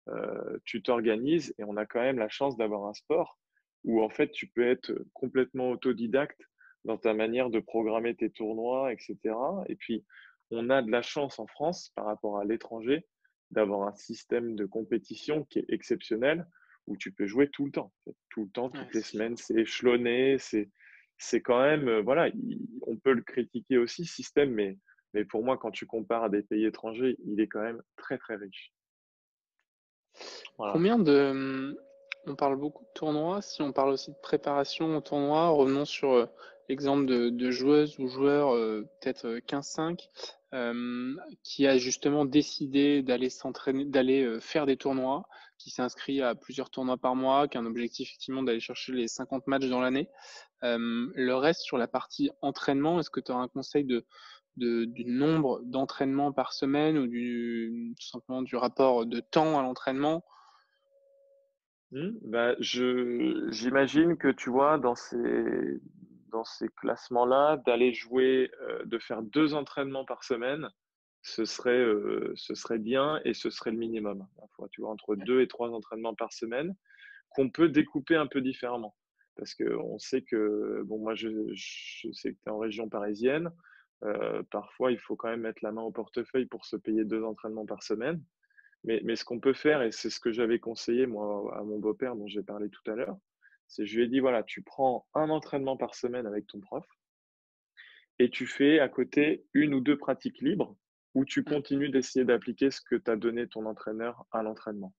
euh, tu t'organises et on a quand même la chance d'avoir un sport où en fait tu peux être complètement autodidacte dans ta manière de programmer tes tournois, etc. Et puis, on a de la chance en France par rapport à l'étranger d'avoir un système de compétition qui est exceptionnel où tu peux jouer tout le temps. Tout le temps, toutes les semaines, c'est échelonné, c'est c'est quand même, euh, voilà, on peut le critiquer aussi, système, mais, mais pour moi, quand tu compares à des pays étrangers, il est quand même très, très riche. Combien de. On parle beaucoup de tournois, si on parle aussi de préparation au tournoi, revenons sur euh, l'exemple de, joueuses ou joueurs, euh, peut-être 15-5, qui a justement décidé d'aller s'entraîner, d'aller euh, faire des tournois, qui s'est inscrit à plusieurs tournois par mois, qui a un objectif effectivement d'aller chercher les 50 matchs dans l'année. le reste sur la partie entraînement, est-ce que tu as un conseil de, du nombre d'entraînements par semaine ou du, tout simplement du rapport de temps à l'entraînement? Mmh, bah, j'imagine que tu vois, dans ces, dans ces classements-là, d'aller jouer, euh, de faire deux entraînements par semaine, ce serait, euh, ce serait bien et ce serait le minimum. tu vois, entre deux et trois entraînements par semaine, qu'on peut découper un peu différemment. Parce qu'on sait que, bon, moi, je, je sais que tu es en région parisienne. Euh, parfois, il faut quand même mettre la main au portefeuille pour se payer deux entraînements par semaine. Mais, mais ce qu'on peut faire, et c'est ce que j'avais conseillé moi à mon beau-père dont j'ai parlé tout à l'heure, c'est je lui ai dit voilà, tu prends un entraînement par semaine avec ton prof et tu fais à côté une ou deux pratiques libres où tu mmh. continues d'essayer d'appliquer ce que t'a donné ton entraîneur à l'entraînement.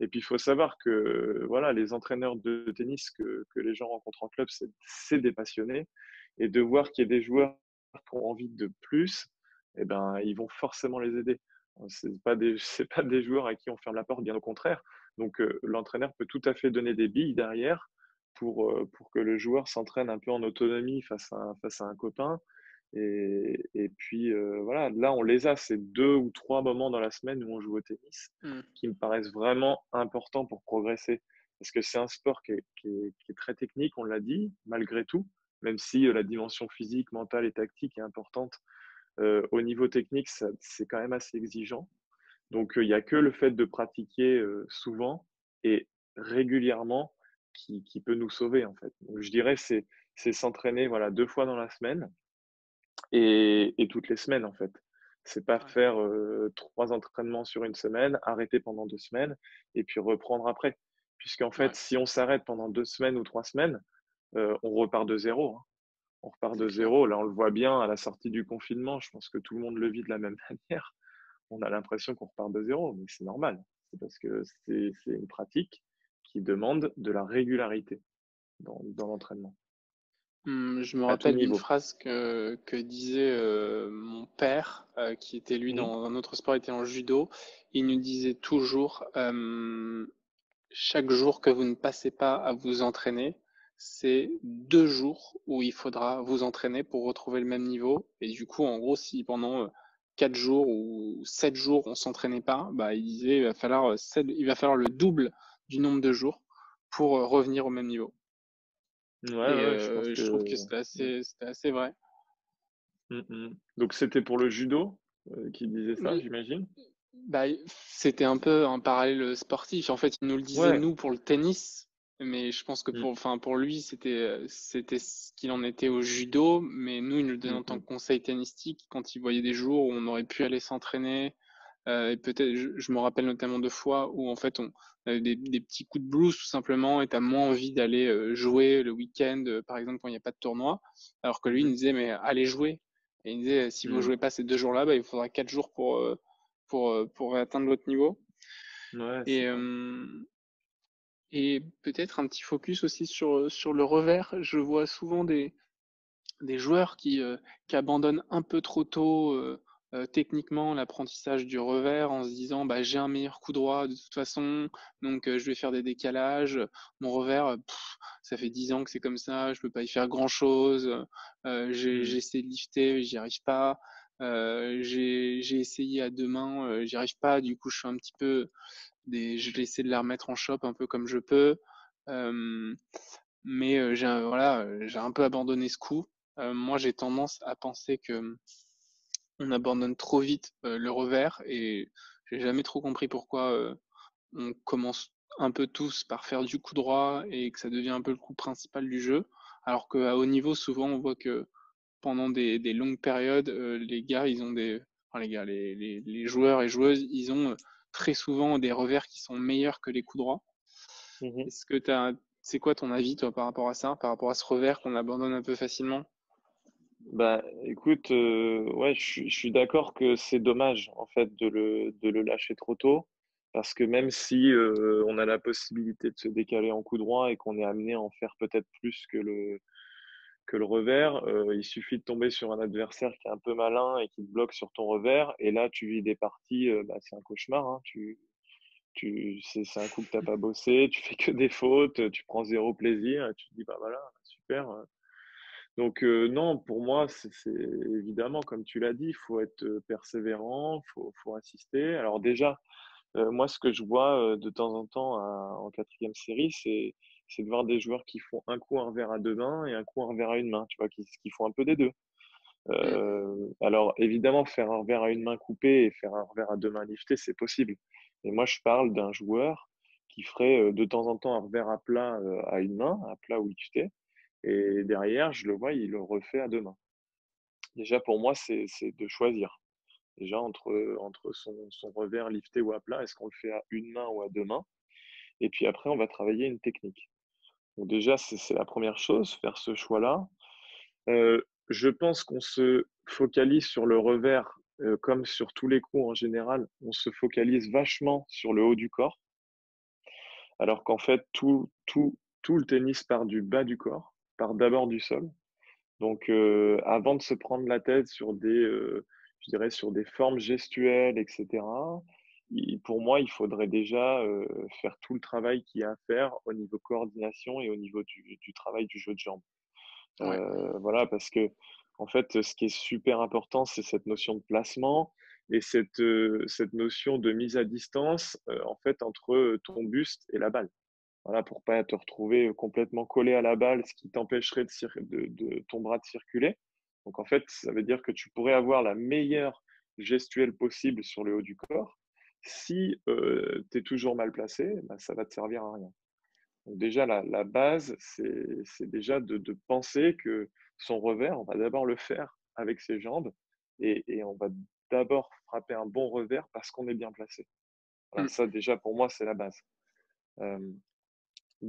Et puis il faut savoir que voilà, les entraîneurs de tennis que, que les gens rencontrent en club, c'est des passionnés et de voir qu'il y a des joueurs qui ont envie de plus, eh ben ils vont forcément les aider. C'est pas des pas des joueurs à qui on ferme la porte, bien au contraire. Donc euh, l'entraîneur peut tout à fait donner des billes derrière pour, euh, pour que le joueur s'entraîne un peu en autonomie face à, un, face à un copain. Et, et puis euh, voilà, là on les a, ces deux ou trois moments dans la semaine où on joue au tennis mmh. qui me paraissent vraiment importants pour progresser. Parce que c'est un sport qui est, qui, est, qui est, très technique, on l'a dit, malgré tout, même si euh, la dimension physique, mentale et tactique est importante. Euh, au niveau technique, c'est quand même assez exigeant. Donc il n'y a que le fait de pratiquer souvent et régulièrement qui, qui, peut nous sauver en fait. Donc, je dirais c'est c'est s'entraîner voilà deux fois dans la semaine et, et toutes les semaines en fait. C'est pas faire euh, trois entraînements sur une semaine, arrêter pendant deux semaines et puis reprendre après. Puisqu'en fait, si on s'arrête pendant deux semaines ou trois semaines, euh, on repart de zéro. Hein. On repart de zéro. Là, on le voit bien à la sortie du confinement. Je pense que tout le monde le vit de la même manière. On a l'impression qu'on repart de zéro, mais c'est normal. C'est parce que c'est une pratique qui demande de la régularité dans, dans l'entraînement. Mmh, je me rappelle d'une phrase que, que disait euh, mon père, euh, qui était lui mmh. dans un autre sport, était en judo. Il nous disait toujours euh, chaque jour que vous ne passez pas à vous entraîner, c'est deux jours où il faudra vous entraîner pour retrouver le même niveau. Et du coup, en gros, si pendant quatre jours ou sept jours on s'entraînait pas, bah, il disait il va falloir il va falloir le double du nombre de jours pour euh, revenir au même niveau. Ouais, ouais, je, euh, trouve que c'était assez, assez, vrai. Mmh, mmh. Donc c'était pour le judo euh, qui disait ça, j'imagine? Bah, c'était un peu un parallèle sportif. En fait, il nous le disait, Ouais. nous, pour le tennis, mais je pense que Mm, pour, enfin, pour lui, c'était, c'était ce qu'il en était au judo, mais nous, il nous le donnait en tant que conseil tennistique quand il voyait des jours où on aurait pu aller s'entraîner. Euh, et peut-être, je, je me rappelle notamment de fois où, en fait, on avait des, des petits coups de blues, tout simplement, et t'as moins envie d'aller euh, jouer le week-end, euh, par exemple, quand il n'y a pas de tournoi. Alors que lui, il disait, mais allez jouer. Et il disait, si vous mm. jouez pas ces deux jours-là, bah, il faudra quatre jours pour, pour, pour atteindre votre niveau. Ouais, Et, euh, et peut-être un petit focus aussi sur, sur le revers. Je vois souvent des, des joueurs qui, euh, qui abandonnent un peu trop tôt euh, euh, techniquement l'apprentissage du revers en se disant bah, j'ai un meilleur coup droit de toute façon, donc euh, je vais faire des décalages. Mon revers, pff, ça fait 10 ans que c'est comme ça, je peux pas y faire grand chose. Euh, j'ai Mm, essayé de lifter, j'y arrive pas. Euh, j'ai essayé à deux mains, euh, j'y arrive pas. Du coup, je suis un petit peu des, je vais essayer de les remettre en shop un peu comme je peux. Euh, mais euh, j'ai voilà, j'ai un peu abandonné ce coup. Euh, moi, j'ai tendance à penser que on abandonne trop vite euh, le revers et j'ai jamais trop compris pourquoi euh, on commence un peu tous par faire du coup droit et que ça devient un peu le coup principal du jeu. Alors qu'à haut niveau, souvent, on voit que pendant des, des longues périodes, euh, les gars, ils ont des, enfin, les gars, les, les, les joueurs et joueuses, ils ont très souvent des revers qui sont meilleurs que les coups droits. mhm. Est-ce que tu c'est quoi ton avis, toi, par rapport à ça, par rapport à ce revers qu'on abandonne un peu facilement? Bah, écoute, euh, ouais, je, suis d'accord que c'est dommage en fait de le, de le lâcher trop tôt, parce que même si euh, on a la possibilité de se décaler en coup droit et qu'on est amené à en faire peut-être plus que le, que le revers, euh, il suffit de tomber sur un adversaire qui est un peu malin et qui te bloque sur ton revers, et là tu vis des parties, bah, c'est un cauchemar, hein, tu, tu, c'est, c'est un coup que t'as pas bossé, tu fais que des fautes, tu prends zéro plaisir, et tu te dis bah voilà, super. Donc euh, non, pour moi, c'est évidemment, comme tu l'as dit, il faut être euh, persévérant, faut, faut insister. Alors déjà, euh, moi, ce que je vois euh, de temps en temps à- en quatrième série, c'est c'est de voir des joueurs qui font un coup un revers à deux mains et un coup un revers à une main, tu vois, qui, qui font un peu des deux. Mm. Euh, alors évidemment, faire un revers à une main coupée et faire un revers à deux mains liftées, c'est possible. Mais moi, je parle d'un joueur qui ferait euh, de temps en temps un revers à plat euh, à une main, à plat ou lifté, et derrière, je le vois, il le refait à deux mains. Déjà, pour moi, c'est de choisir. Déjà, entre, entre son, son revers lifté ou à plat, est-ce qu'on le fait à une main ou à deux mains? Et puis après, on va travailler une technique. Donc déjà, c'est c'est la première chose, faire ce choix-là. Euh, je pense qu'on se focalise sur le revers, euh, comme sur tous les coups en général, on se focalise vachement sur le haut du corps, alors qu'en fait, tout, tout, tout le tennis part du bas du corps, part d'abord du sol. Donc, euh, avant de se prendre la tête sur des, euh, je dirais, sur des formes gestuelles, etc., il- pour moi, il faudrait déjà euh, faire tout le travail qu'il y a à faire au niveau coordination et au niveau du, du travail du jeu de jambes. Ouais. Voilà, parce que, en fait, ce qui est super important, c'est cette notion de placement et cette, cette notion de mise à distance, en fait, entre ton buste et la balle. Voilà, pour pas te retrouver complètement collé à la balle, ce qui t'empêcherait de, de, de ton bras de circuler. Donc en fait, ça veut dire que tu pourrais avoir la meilleure gestuelle possible sur le haut du corps. Si euh, tu es toujours mal placé, bah, ça va te servir à rien. Donc déjà, la, la base, c'est c'est déjà de, de penser que son revers, on va d'abord le faire avec ses jambes et, et on va d'abord frapper un bon revers parce qu'on est bien placé. Voilà, Mm. ça déjà pour moi, c'est la base. Euh,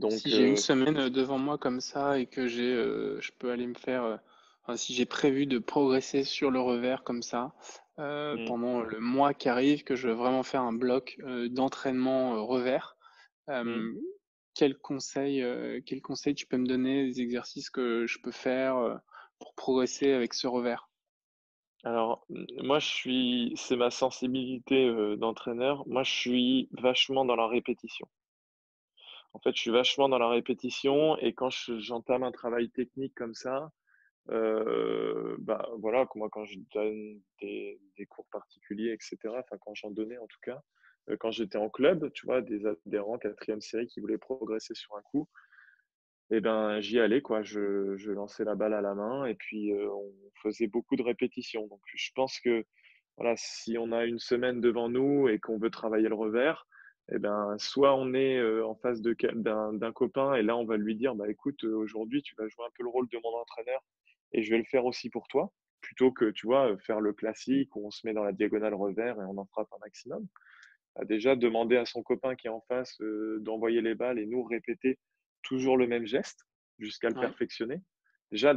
Si j'ai une euh, semaine euh, devant moi comme ça et que j'ai, euh, je peux aller me faire, enfin, si j'ai prévu de progresser sur le revers comme ça euh, mm, pendant le mois qui arrive, que je veux vraiment faire un bloc euh, d'entraînement euh, revers, mm. quel conseil, quel conseil tu peux me donner, des exercices que je peux faire pour progresser avec ce revers? Alors, m- moi, je suis, c'est ma sensibilité d'entraîneur. Moi, je suis vachement dans la répétition. En fait, je suis vachement dans la répétition et quand je- j'entame un travail technique comme ça, euh, bah voilà, moi quand je donne des, cours particuliers, etc. Enfin, quand j'en donnais en tout cas, euh, quand j'étais en club, tu vois, des adhérents quatrième série qui voulaient progresser sur un coup, et ben j'y allais quoi. Je, je lançais la balle à la main et puis euh, on faisait beaucoup de répétitions. Donc, je pense que voilà, si on a une semaine devant nous et qu'on veut travailler le revers, eh ben, soit on est en face d'un copain et là, on va lui dire, bah, écoute, aujourd'hui, tu vas jouer un peu le rôle de mon entraîneur et je vais le faire aussi pour toi, plutôt que, tu vois, faire le classique où on se met dans la diagonale revers et on en frappe un maximum. Bah, déjà, demander à son copain qui est en face d'envoyer les balles et nous répéter toujours le même geste jusqu'à le perfectionner. Déjà,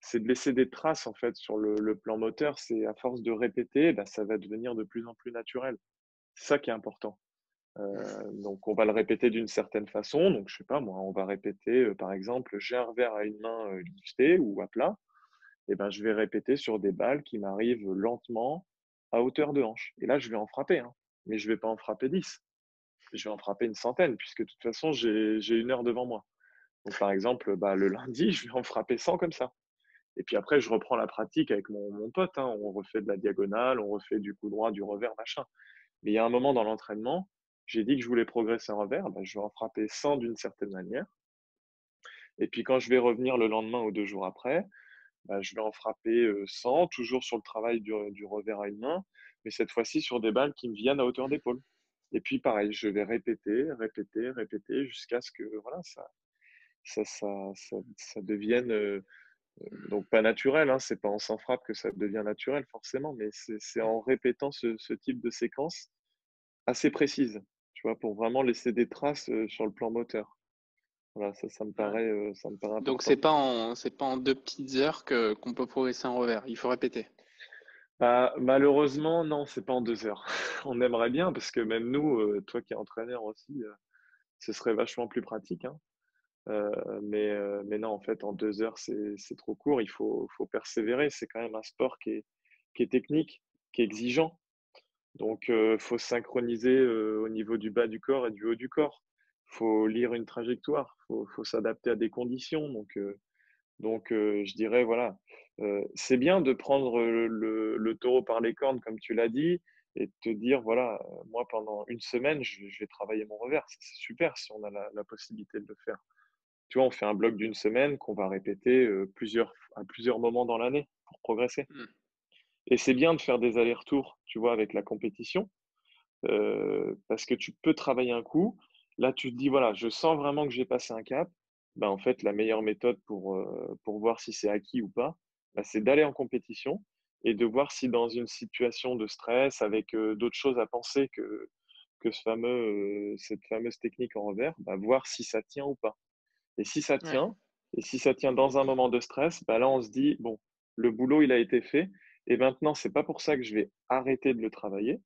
c'est de laisser des traces en fait sur le, plan moteur. C'est à force de répéter, bah, ça va devenir de plus en plus naturel. C'est ça qui est important. Euh, donc, on va le répéter d'une certaine façon. Donc, je sais pas, moi, on va répéter, euh, par exemple, j'ai un revers à une main euh, liftée ou à plat. Et eh ben, je vais répéter sur des balles qui m'arrivent lentement à hauteur de hanche. Et là, je vais en frapper, hein. mais je vais pas en frapper 10. Je vais en frapper une centaine, puisque de toute façon, j'ai une heure devant moi. Donc, par exemple, bah, le lundi, je vais en frapper 100 comme ça. Et puis après, je reprends la pratique avec mon, mon pote. Hein. On refait de la diagonale, on refait du coup droit, du revers, machin. Mais il y a un moment dans l'entraînement, j'ai dit que je voulais progresser en revers, bah, je vais en frapper 100 d'une certaine manière. Et puis quand je vais revenir le lendemain ou deux jours après, bah, je vais en frapper 100, toujours sur le travail du, revers à une main, mais cette fois-ci sur des balles qui me viennent à hauteur d'épaule. Et puis pareil, je vais répéter, répéter, répéter jusqu'à ce que voilà, ça, ça, ça, ça, devienne donc pas naturel. Hein, c'est pas en s'en frappe que ça devient naturel forcément, mais c'est en répétant ce, type de séquence assez précise tu vois, pour vraiment laisser des traces sur le plan moteur. Voilà, ça, ça me paraît, ça me paraît Donc c'est pas en c'est pas en deux petites heures que qu'on peut progresser en revers. Il faut répéter? Bah, malheureusement, non, c'est pas en deux heures. On aimerait bien parce que même nous, toi qui es entraîneur aussi, ce serait vachement plus pratique. Hein. mais, mais non, en fait, en deux heures, c'est trop court. Il faut, faut persévérer. C'est quand même un sport qui est, qui est technique, qui est exigeant. Donc, il euh, faut synchroniser euh, au niveau du bas du corps et du haut du corps. Il faut lire une trajectoire, il faut, s'adapter à des conditions. Donc, euh, donc je dirais, voilà, c'est bien de prendre le, taureau par les cornes, comme tu l'as dit, et de te dire, voilà, moi, pendant une semaine, je, vais travailler mon revers. C'est super si on a la, possibilité de le faire. Tu vois, on fait un bloc d'une semaine qu'on va répéter plusieurs, à plusieurs moments dans l'année pour progresser. Mmh. Et c'est bien de faire des allers-retours, tu vois, avec la compétition, euh, parce que tu peux travailler un coup. Là, tu te dis, voilà, je sens vraiment que j'ai passé un cap. Ben, en fait, la meilleure méthode pour, euh, pour voir si c'est acquis ou pas, ben, c'est d'aller en compétition et de voir si dans une situation de stress, avec euh, d'autres choses à penser que, que ce fameux, cette fameuse technique en revers, ben, voir si ça tient ou pas. Et si ça tient, et si ça tient dans un moment de stress, ben là, on se dit, bon, le boulot, il a été fait. Et maintenant, c'est pas pour ça que je vais arrêter de le travailler,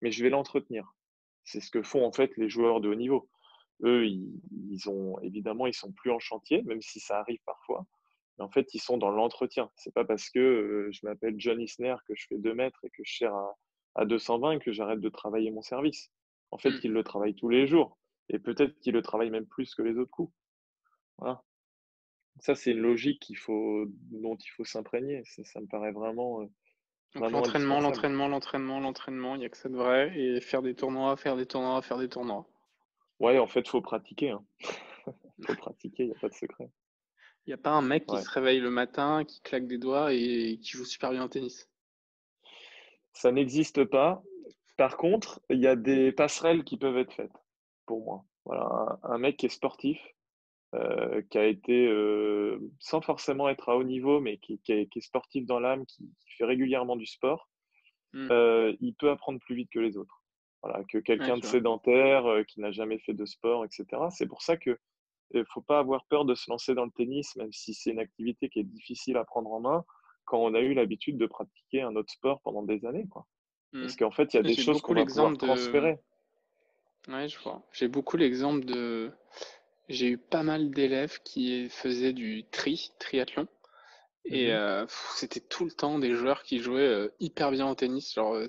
mais je vais l'entretenir. C'est ce que font en fait les joueurs de haut niveau. Eux, ils, ont évidemment, ils sont plus en chantier, même si ça arrive parfois. Mais en fait, ils sont dans l'entretien. C'est pas parce que euh, je m'appelle John Isner, que je fais 2 mètres et que je sers à, à 220 que j'arrête de travailler mon service. En fait, mmh. ils le travaillent tous les jours. Et peut-être qu'ils le travaillent même plus que les autres coups. Voilà. Ça, c'est une logique qu'il faut, dont il faut s'imprégner. Ça, me paraît vraiment. Euh, l'entraînement, l'entraînement, l'entraînement, l'entraînement, il n'y a que ça de vrai. Et faire des tournois, faire des tournois, faire des tournois. Ouais, en fait, il faut pratiquer. Il hein. faut pratiquer, il n'y a pas de secret. Il n'y a pas un mec qui se réveille le matin, qui claque des doigts et qui joue super bien au tennis? Ça n'existe pas. Par contre, il y a des passerelles qui peuvent être faites, pour moi. Voilà, un mec qui est sportif, euh, qui a été, euh, sans forcément être à haut niveau, mais qui, est, sportif dans l'âme, qui, fait régulièrement du sport, mmh. euh, il peut apprendre plus vite que les autres. Voilà, que quelqu'un de sédentaire, qui n'a jamais fait de sport, etc. C'est pour ça que ne faut pas avoir peur de se lancer dans le tennis, même si c'est une activité qui est difficile à prendre en main, quand on a eu l'habitude de pratiquer un autre sport pendant des années. Quoi. Mmh. Parce qu'en fait, il y a des choses qu'on va pouvoir transférer. Ouais, je vois. J'ai beaucoup l'exemple de j'ai eu pas mal d'élèves qui faisaient du tri, triathlon. Et mmh euh, c'était tout le temps des joueurs qui jouaient euh, hyper bien au tennis. Genre, euh,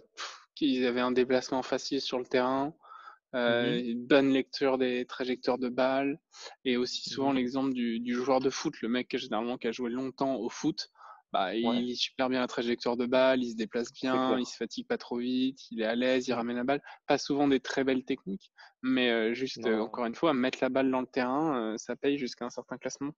ils avaient un déplacement facile sur le terrain, mmh une bonne lecture des trajectoires de balles. Et aussi souvent mmh l'exemple du, du, joueur de foot, le mec généralement qui a joué longtemps au foot. Bah, il lit super bien la trajectoire de balle, il se déplace bien, il se fatigue pas trop vite, il est à l'aise, il ramène la balle. Pas souvent des très belles techniques, mais euh, juste, euh, encore une fois, mettre la balle dans le terrain, euh, ça paye jusqu'à un certain classement.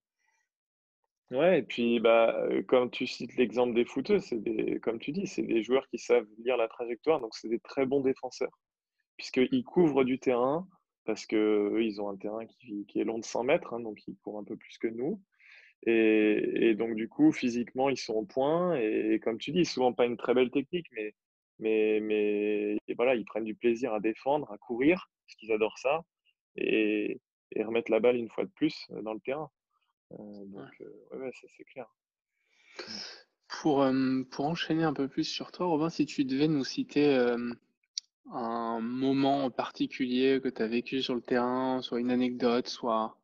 Ouais, et puis bah, comme tu cites l'exemple des footeux, c'est des, comme tu dis, c'est des joueurs qui savent lire la trajectoire, donc c'est des très bons défenseurs, puisqu'ils couvrent du terrain, parce que eux, ils ont un terrain qui, qui est long de 100 mètres, hein, donc ils courent un peu plus que nous. Et, et, donc du coup, physiquement, ils sont au point, et, comme tu dis, souvent pas une très belle technique, mais, mais, mais voilà, ils prennent du plaisir à défendre, à courir, parce qu'ils adorent ça, et, et remettre la balle une fois de plus euh, dans le terrain. Euh, donc, ouais, euh, ouais, ça c'est clair. Pour, pour enchaîner un peu plus sur toi, Robin, si tu devais nous citer un moment particulier que tu as vécu sur le terrain, soit une anecdote, soit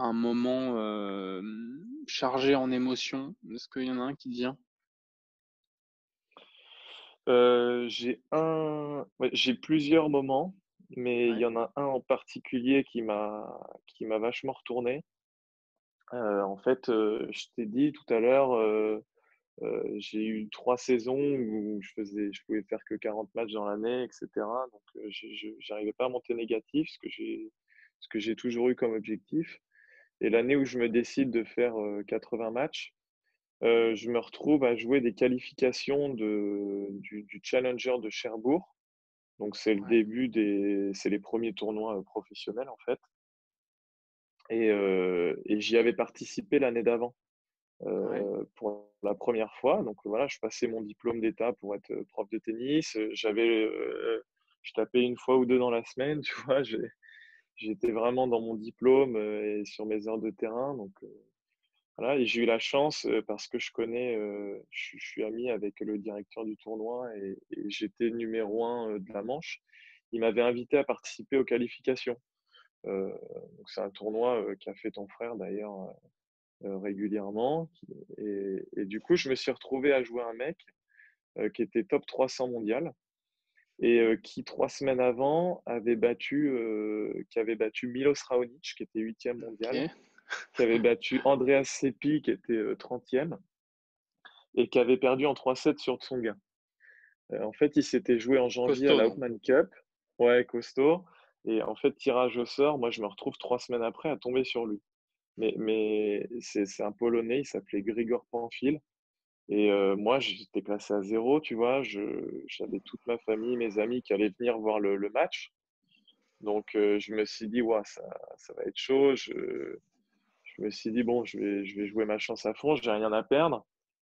un moment chargé en émotions, est-ce qu'il y en a un qui vient? J'ai un, ouais, j'ai plusieurs moments, mais il y en a un en particulier qui m'a qui m'a vachement retourné. Euh, en fait, je t'ai dit tout à l'heure, j'ai eu trois saisons où je faisais, je pouvais faire que 40 matchs dans l'année, etc. Donc, je n'arrivais pas à monter négatif, ce que j'ai, ce que j'ai toujours eu comme objectif. Et l'année où je me décide de faire 80 matchs, je me retrouve à jouer des qualifications de, du, Challenger de Cherbourg. Donc, c'est le début des, c'est les premiers tournois professionnels, en fait. Et, j'y avais participé l'année d'avant pour la première fois. Donc voilà, je passais mon diplôme d'État pour être prof de tennis. J'avais, je tapais une fois ou deux dans la semaine, tu vois. J'étais vraiment dans mon diplôme et sur mes heures de terrain. Donc voilà, et j'ai eu la chance parce que je connais, je, suis ami avec le directeur du tournoi et, j'étais numéro un de la manche. Il m'avait invité à participer aux qualifications. Euh, c'est un tournoi euh, qu'a fait ton frère d'ailleurs euh, régulièrement. Et, du coup, je me suis retrouvé à jouer un mec qui était top 300 mondial et qui trois semaines avant avait battu, qui avait battu Milos Raonic, qui était huitième mondial, qui avait battu Andreas Seppi, qui était 30e, et qui avait perdu en 3-7 sur Tsonga. en fait, il s'était joué en janvier à la Open Cup. Ouais, costaud. Et en fait, tirage au sort, moi, je me retrouve trois semaines après à tomber sur lui. Mais, mais c'est un Polonais, il s'appelait Grigor Panfil. Et moi, j'étais classé à zéro, tu vois. J'avais toute ma famille, mes amis qui allaient venir voir le, match. Donc, je me suis dit, ouais, ça, ça va être chaud. Je, je, me suis dit, bon, je vais, je vais jouer ma chance à fond, j'ai rien à perdre.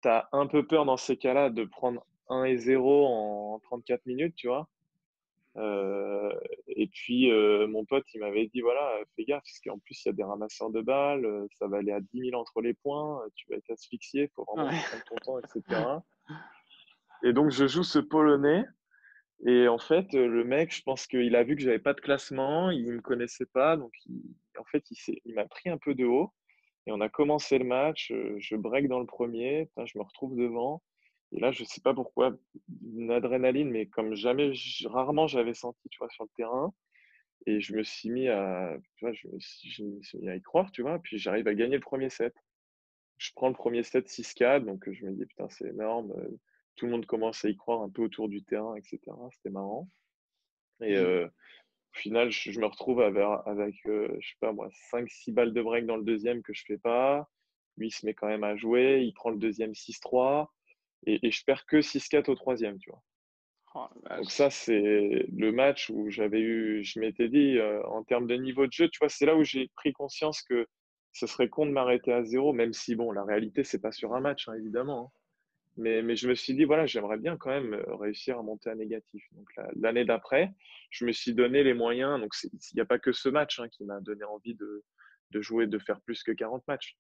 Tu as un peu peur dans ces cas-là de prendre 1 et 0 en 34 minutes, tu vois. Euh, et puis, euh, mon pote, il m'avait dit, voilà, fais gaffe, parce qu'en plus, il y a des ramasseurs de balles, euh, ça va aller à 10 000 entre les points, tu vas être asphyxié, il faut vraiment prendre ton temps, etc. Et donc, je joue ce Polonais. Et en fait, le mec, je pense qu'il a vu que j'avais pas de classement, il me connaissait pas, donc en fait, il, il m'a pris un peu de haut. Et on a commencé le match, je break dans le premier, je me retrouve devant. Et là, je ne sais pas pourquoi, une adrénaline, mais comme jamais, rarement j'avais senti, tu vois, sur le terrain. Et je me suis mis à, tu vois, je me suis, mis à y croire, tu vois. Puis j'arrive à gagner le premier set. Je prends le premier set 6-4, donc je me dis, putain, c'est énorme. Tout le monde commence à y croire un peu autour du terrain, etc. C'était marrant. Et mmh. euh, au final, je, me retrouve avec, avec euh, je sais pas moi, 5-6 balles de break dans le deuxième que je fais pas. Lui, il se met quand même à jouer. Il prend le deuxième 6-3 et, je perds que 6-4 au troisième, tu vois. Oh, Donc ça, c'est le match où j'avais eu, je m'étais dit, euh, en termes de niveau de jeu, tu vois, c'est là où j'ai pris conscience que ce serait con de m'arrêter à zéro, même si, bon, la réalité, c'est pas sur un match, hein, évidemment. Hein. Mais, mais, je me suis dit, voilà, j'aimerais bien quand même euh, réussir à monter à négatif. Donc l'année d'après, je me suis donné les moyens. Donc il n'y a pas que ce match hein, qui m'a donné envie de, de, jouer, de faire plus que 40 matchs.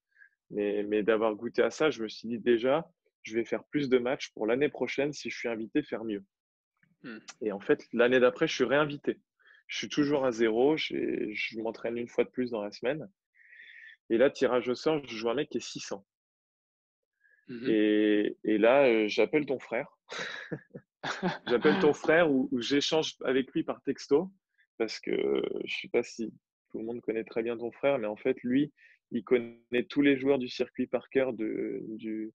Mais, mais d'avoir goûté à ça, je me suis dit déjà, je vais faire plus de matchs pour l'année prochaine si je suis invité faire mieux. Hmm. Et en fait, l'année d'après, je suis réinvité. Je suis toujours à zéro, je m'entraîne une fois de plus dans la semaine. Et là, tirage au sort, je joue un mec qui est 600. Mhm. Et, là, euh, j'appelle ton frère. j'appelle ton frère ou, j'échange avec lui par texto parce que je ne sais pas si tout le monde connaît très bien ton frère, mais en fait, lui, il connaît tous les joueurs du circuit par cœur de, du,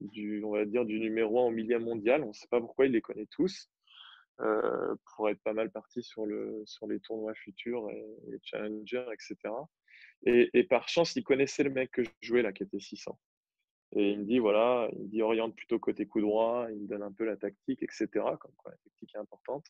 du, on va dire, du numéro 1 au millième mondial. On ne sait pas pourquoi il les connaît tous. Euh, pour être pas mal parti sur, le, sur les tournois futurs et les challengers, etc. Et, et, par chance, il connaissait le mec que je jouais là, qui était 600. Et il me dit, voilà, il me dit oriente plutôt côté coup droit, il me donne un peu la tactique, etc. Comme quoi la tactique est importante.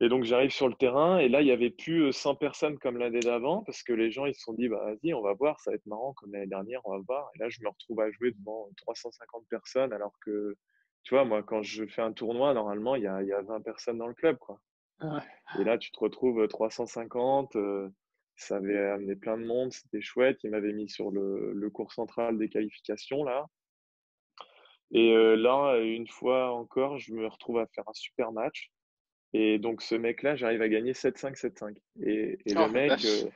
Et donc j'arrive sur le terrain et là, il n'y avait plus 100 personnes comme l'année d'avant parce que les gens ils se sont dit, bah, vas-y, on va voir, ça va être marrant comme l'année dernière, on va voir. Et là, je me retrouve à jouer devant 350 personnes alors que, tu vois, moi, quand je fais un tournoi, normalement, il y a, y a 20 personnes dans le club. Quoi. Et là, tu te retrouves 350. ça avait amené plein de monde, c'était chouette. Il m'avait mis sur le, le, cours central des qualifications là. Et là, une fois encore, je me retrouve à faire un super match. Et donc, ce mec-là, j'arrive à gagner 7-5, 7-5. Et, et le oh, mec, euh,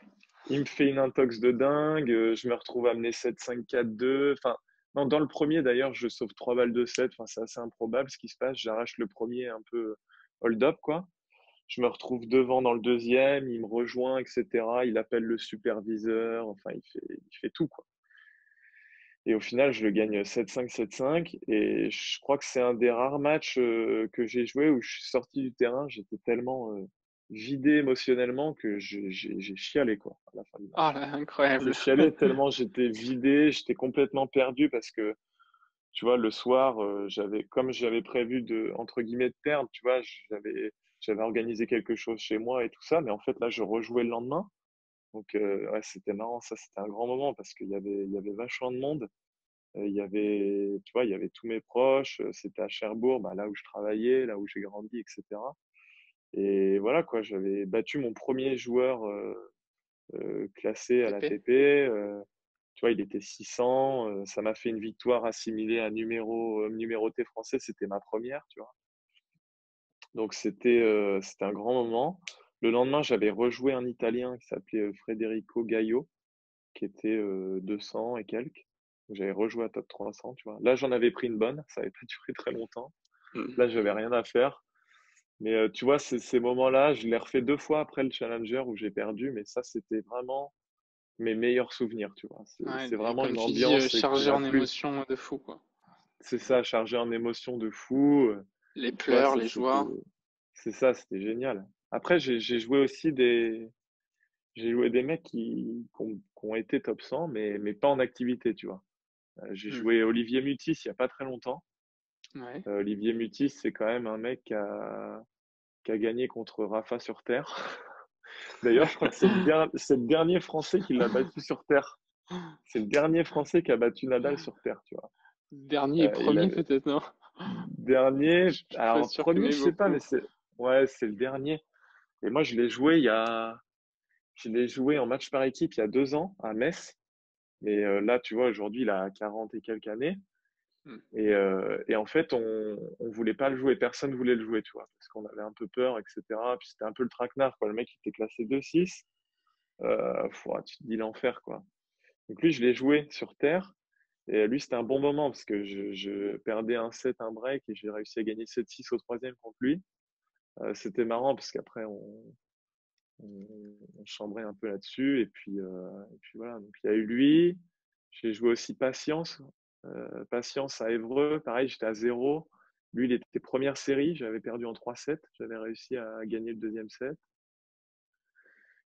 il me fait une intox de dingue. Euh, je me retrouve à mener 7-5, 4-2. Enfin, non, dans le premier, d'ailleurs, je sauve 3 balles de 7. Enfin, c'est assez improbable ce qui se passe. J'arrache le premier un peu hold-up, quoi. Je me retrouve devant dans le deuxième. Il me rejoint, etc. Il appelle le superviseur. Enfin, il fait, il fait tout, quoi. Et au final, je le gagne 7-5, 7-5. Et je crois que c'est un des rares matchs euh, que j'ai joué où je suis sorti du terrain. J'étais tellement euh, vidé émotionnellement que j'ai chialé quoi, à la fin du match. Oh là, incroyable. J'ai chialé tellement j'étais vidé, j'étais complètement perdu parce que, tu vois, le soir, euh, j'avais, comme j'avais prévu de, entre guillemets, de perdre, tu vois, j'avais, j'avais organisé quelque chose chez moi et tout ça. Mais en fait, là, je rejouais le lendemain. Donc, ouais, c'était marrant, ça, c'était un grand moment parce qu'il y avait, il y avait vachement de monde. il y avait, tu vois, il y avait tous mes proches. C'était à Cherbourg, bah, là où je travaillais, là où j'ai grandi, etc. Et voilà, quoi, j'avais battu mon premier joueur euh, classé à la TP. tu vois, il était 600. ça m'a fait une victoire assimilée à numéro, numéroté français. C'était ma première, tu vois. Donc, c'était, c'était un grand moment. Le lendemain, j'avais rejoué un Italien qui s'appelait euh, Federico Gaio, qui était 200 euh, et quelques. J'avais rejoué à top 300, tu vois. Là, j'en avais pris une bonne. Ça avait pas duré très longtemps. Mmh. Là, j'avais rien à faire. Mais euh, tu vois, ces moments-là, je l'ai refait deux fois après le Challenger où j'ai perdu. Mais ça, c'était vraiment mes meilleurs souvenirs, tu vois. C'est vraiment une ambiance. chargée en émotions de fou, quoi. C'est ça, chargé en émotions de fou. Les pleurs, les joies. C'est ça, c'était génial. Après, j'ai joué aussi des. J'ai joué des mecs qui, ont, été top 100, mais, mais pas en activité, tu vois. Euh, j'ai mmh. joué Olivier Mutis il n'y a pas très longtemps. Euh, Olivier Mutis, c'est quand même un mec qui a, qui a gagné contre Rafa sur Terre. D'ailleurs, je crois que c'est le, le, dernier Français qui l'a battu sur Terre. C'est le dernier Français qui a battu Nadal sur Terre, tu vois. Dernier et euh, premier, peut-être, non? Dernier. alors, premier, je sais pas, mais c'est. Ouais, c'est le dernier. Et moi, je l'ai joué il y a, je l'ai joué en match par équipe il y a deux ans à Metz. Mais euh, là, tu vois, aujourd'hui, il a 40 et quelques années. Hmm. Et, euh, et, en fait, on ne voulait pas le jouer. Personne ne voulait le jouer, tu vois, parce qu'on avait un peu peur, etc. Puis c'était un peu le traquenard, quoi. Le mec, il était classé 2-6. Euh, tu te dis l'enfer, quoi. Donc lui, je l'ai joué sur terre. Et lui, c'était un bon moment parce que je, je perdais un set, un break et j'ai réussi à gagner 7-6 au troisième contre lui. Euh, c'était marrant parce qu'après, on, on, chambrait un peu là-dessus. Et puis, euh, et puis voilà, donc il y a eu lui. J'ai joué aussi Patience. Euh, Patience à Évreux. Pareil, j'étais à zéro. Lui, il était première série. J'avais perdu en 3-7. J'avais réussi à gagner le deuxième set.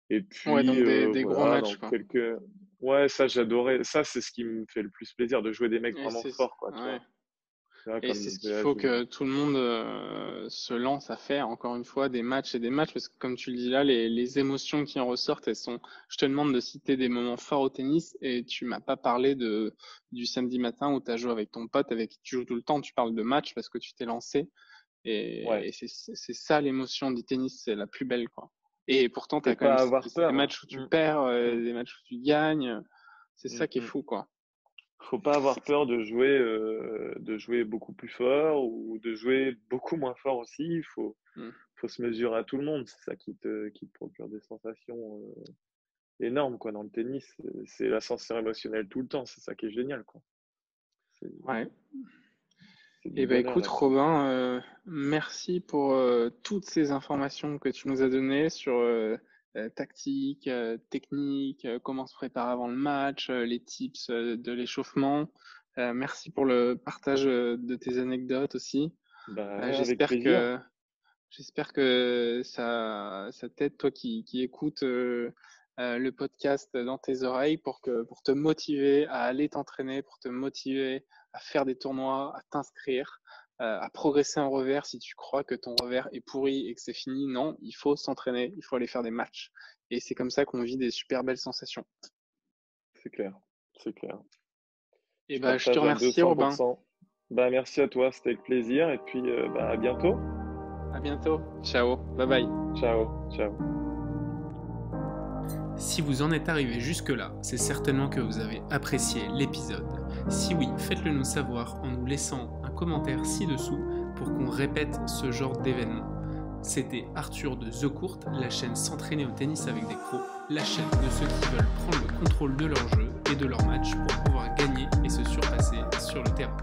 Et puis, ouais, donc des, gros matchs. Quoi. Quelques... Ouais, ça, j'adorais. Ça, c'est ce qui me fait le plus plaisir de jouer des mecs vraiment forts. Quoi, tu vois et c'est ce qu'il faut que tout le monde euh, se lance à faire, encore une fois, des matchs et des matchs, parce que comme tu le dis là, les, les émotions qui en ressortent, elles sont... Je te demande de citer des moments forts au tennis, et tu m'as pas parlé de du samedi matin où tu as joué avec ton pote, avec qui tu joues tout le temps, tu parles de match parce que tu t'es lancé, et, et c'est ça l'émotion du tennis, c'est la plus belle, quoi. Et pourtant, tu as quand même des matchs où tu mm. perds, euh, des matchs où tu gagnes, c'est ça qui est mm, mm. fou, quoi faut pas avoir peur de jouer, euh, de jouer beaucoup plus fort ou de jouer beaucoup moins fort aussi. Il faut, mmh. faut se mesurer à tout le monde. C'est ça qui te, qui te procure des sensations euh, énormes quoi. Dans le tennis, c'est l'ascenseur émotionnel tout le temps. C'est ça qui est génial. Quoi. Ouais. Et eh ben écoute Robin, euh, merci pour toutes ces informations que tu nous as données sur euh, tactique, euh, technique, euh, comment se préparer avant le match, les tips de l'échauffement. merci pour le partage de tes anecdotes aussi. Bah, j'espère que j'espère que ça, ça t'aide toi qui, qui écoutes le podcast dans tes oreilles pour, que, pour te motiver à aller t'entraîner, pour te motiver à faire des tournois, à t'inscrire, à progresser en revers si tu crois que ton revers est pourri et que c'est fini. Non, il faut s'entraîner, il faut aller faire des matchs. Et c'est comme ça qu'on vit des super belles sensations. C'est clair, c'est clair. Et bah, je te remercie, Robin. Bah, merci à toi, c'était avec plaisir. Et puis, euh, bah, à bientôt. À bientôt. Ciao. Bye bye. Ciao. Ciao. Si vous en êtes arrivé jusque-là, c'est certainement que vous avez apprécié l'épisode. Si oui, faites-le nous savoir en nous laissant commentaire ci-dessous pour qu'on répète ce genre d'événement. C'était Arthur de The Court, la chaîne s'entraîner au tennis avec des pros, la chaîne de ceux qui veulent prendre le contrôle de leur jeu et de leur match pour pouvoir gagner et se surpasser sur le terrain.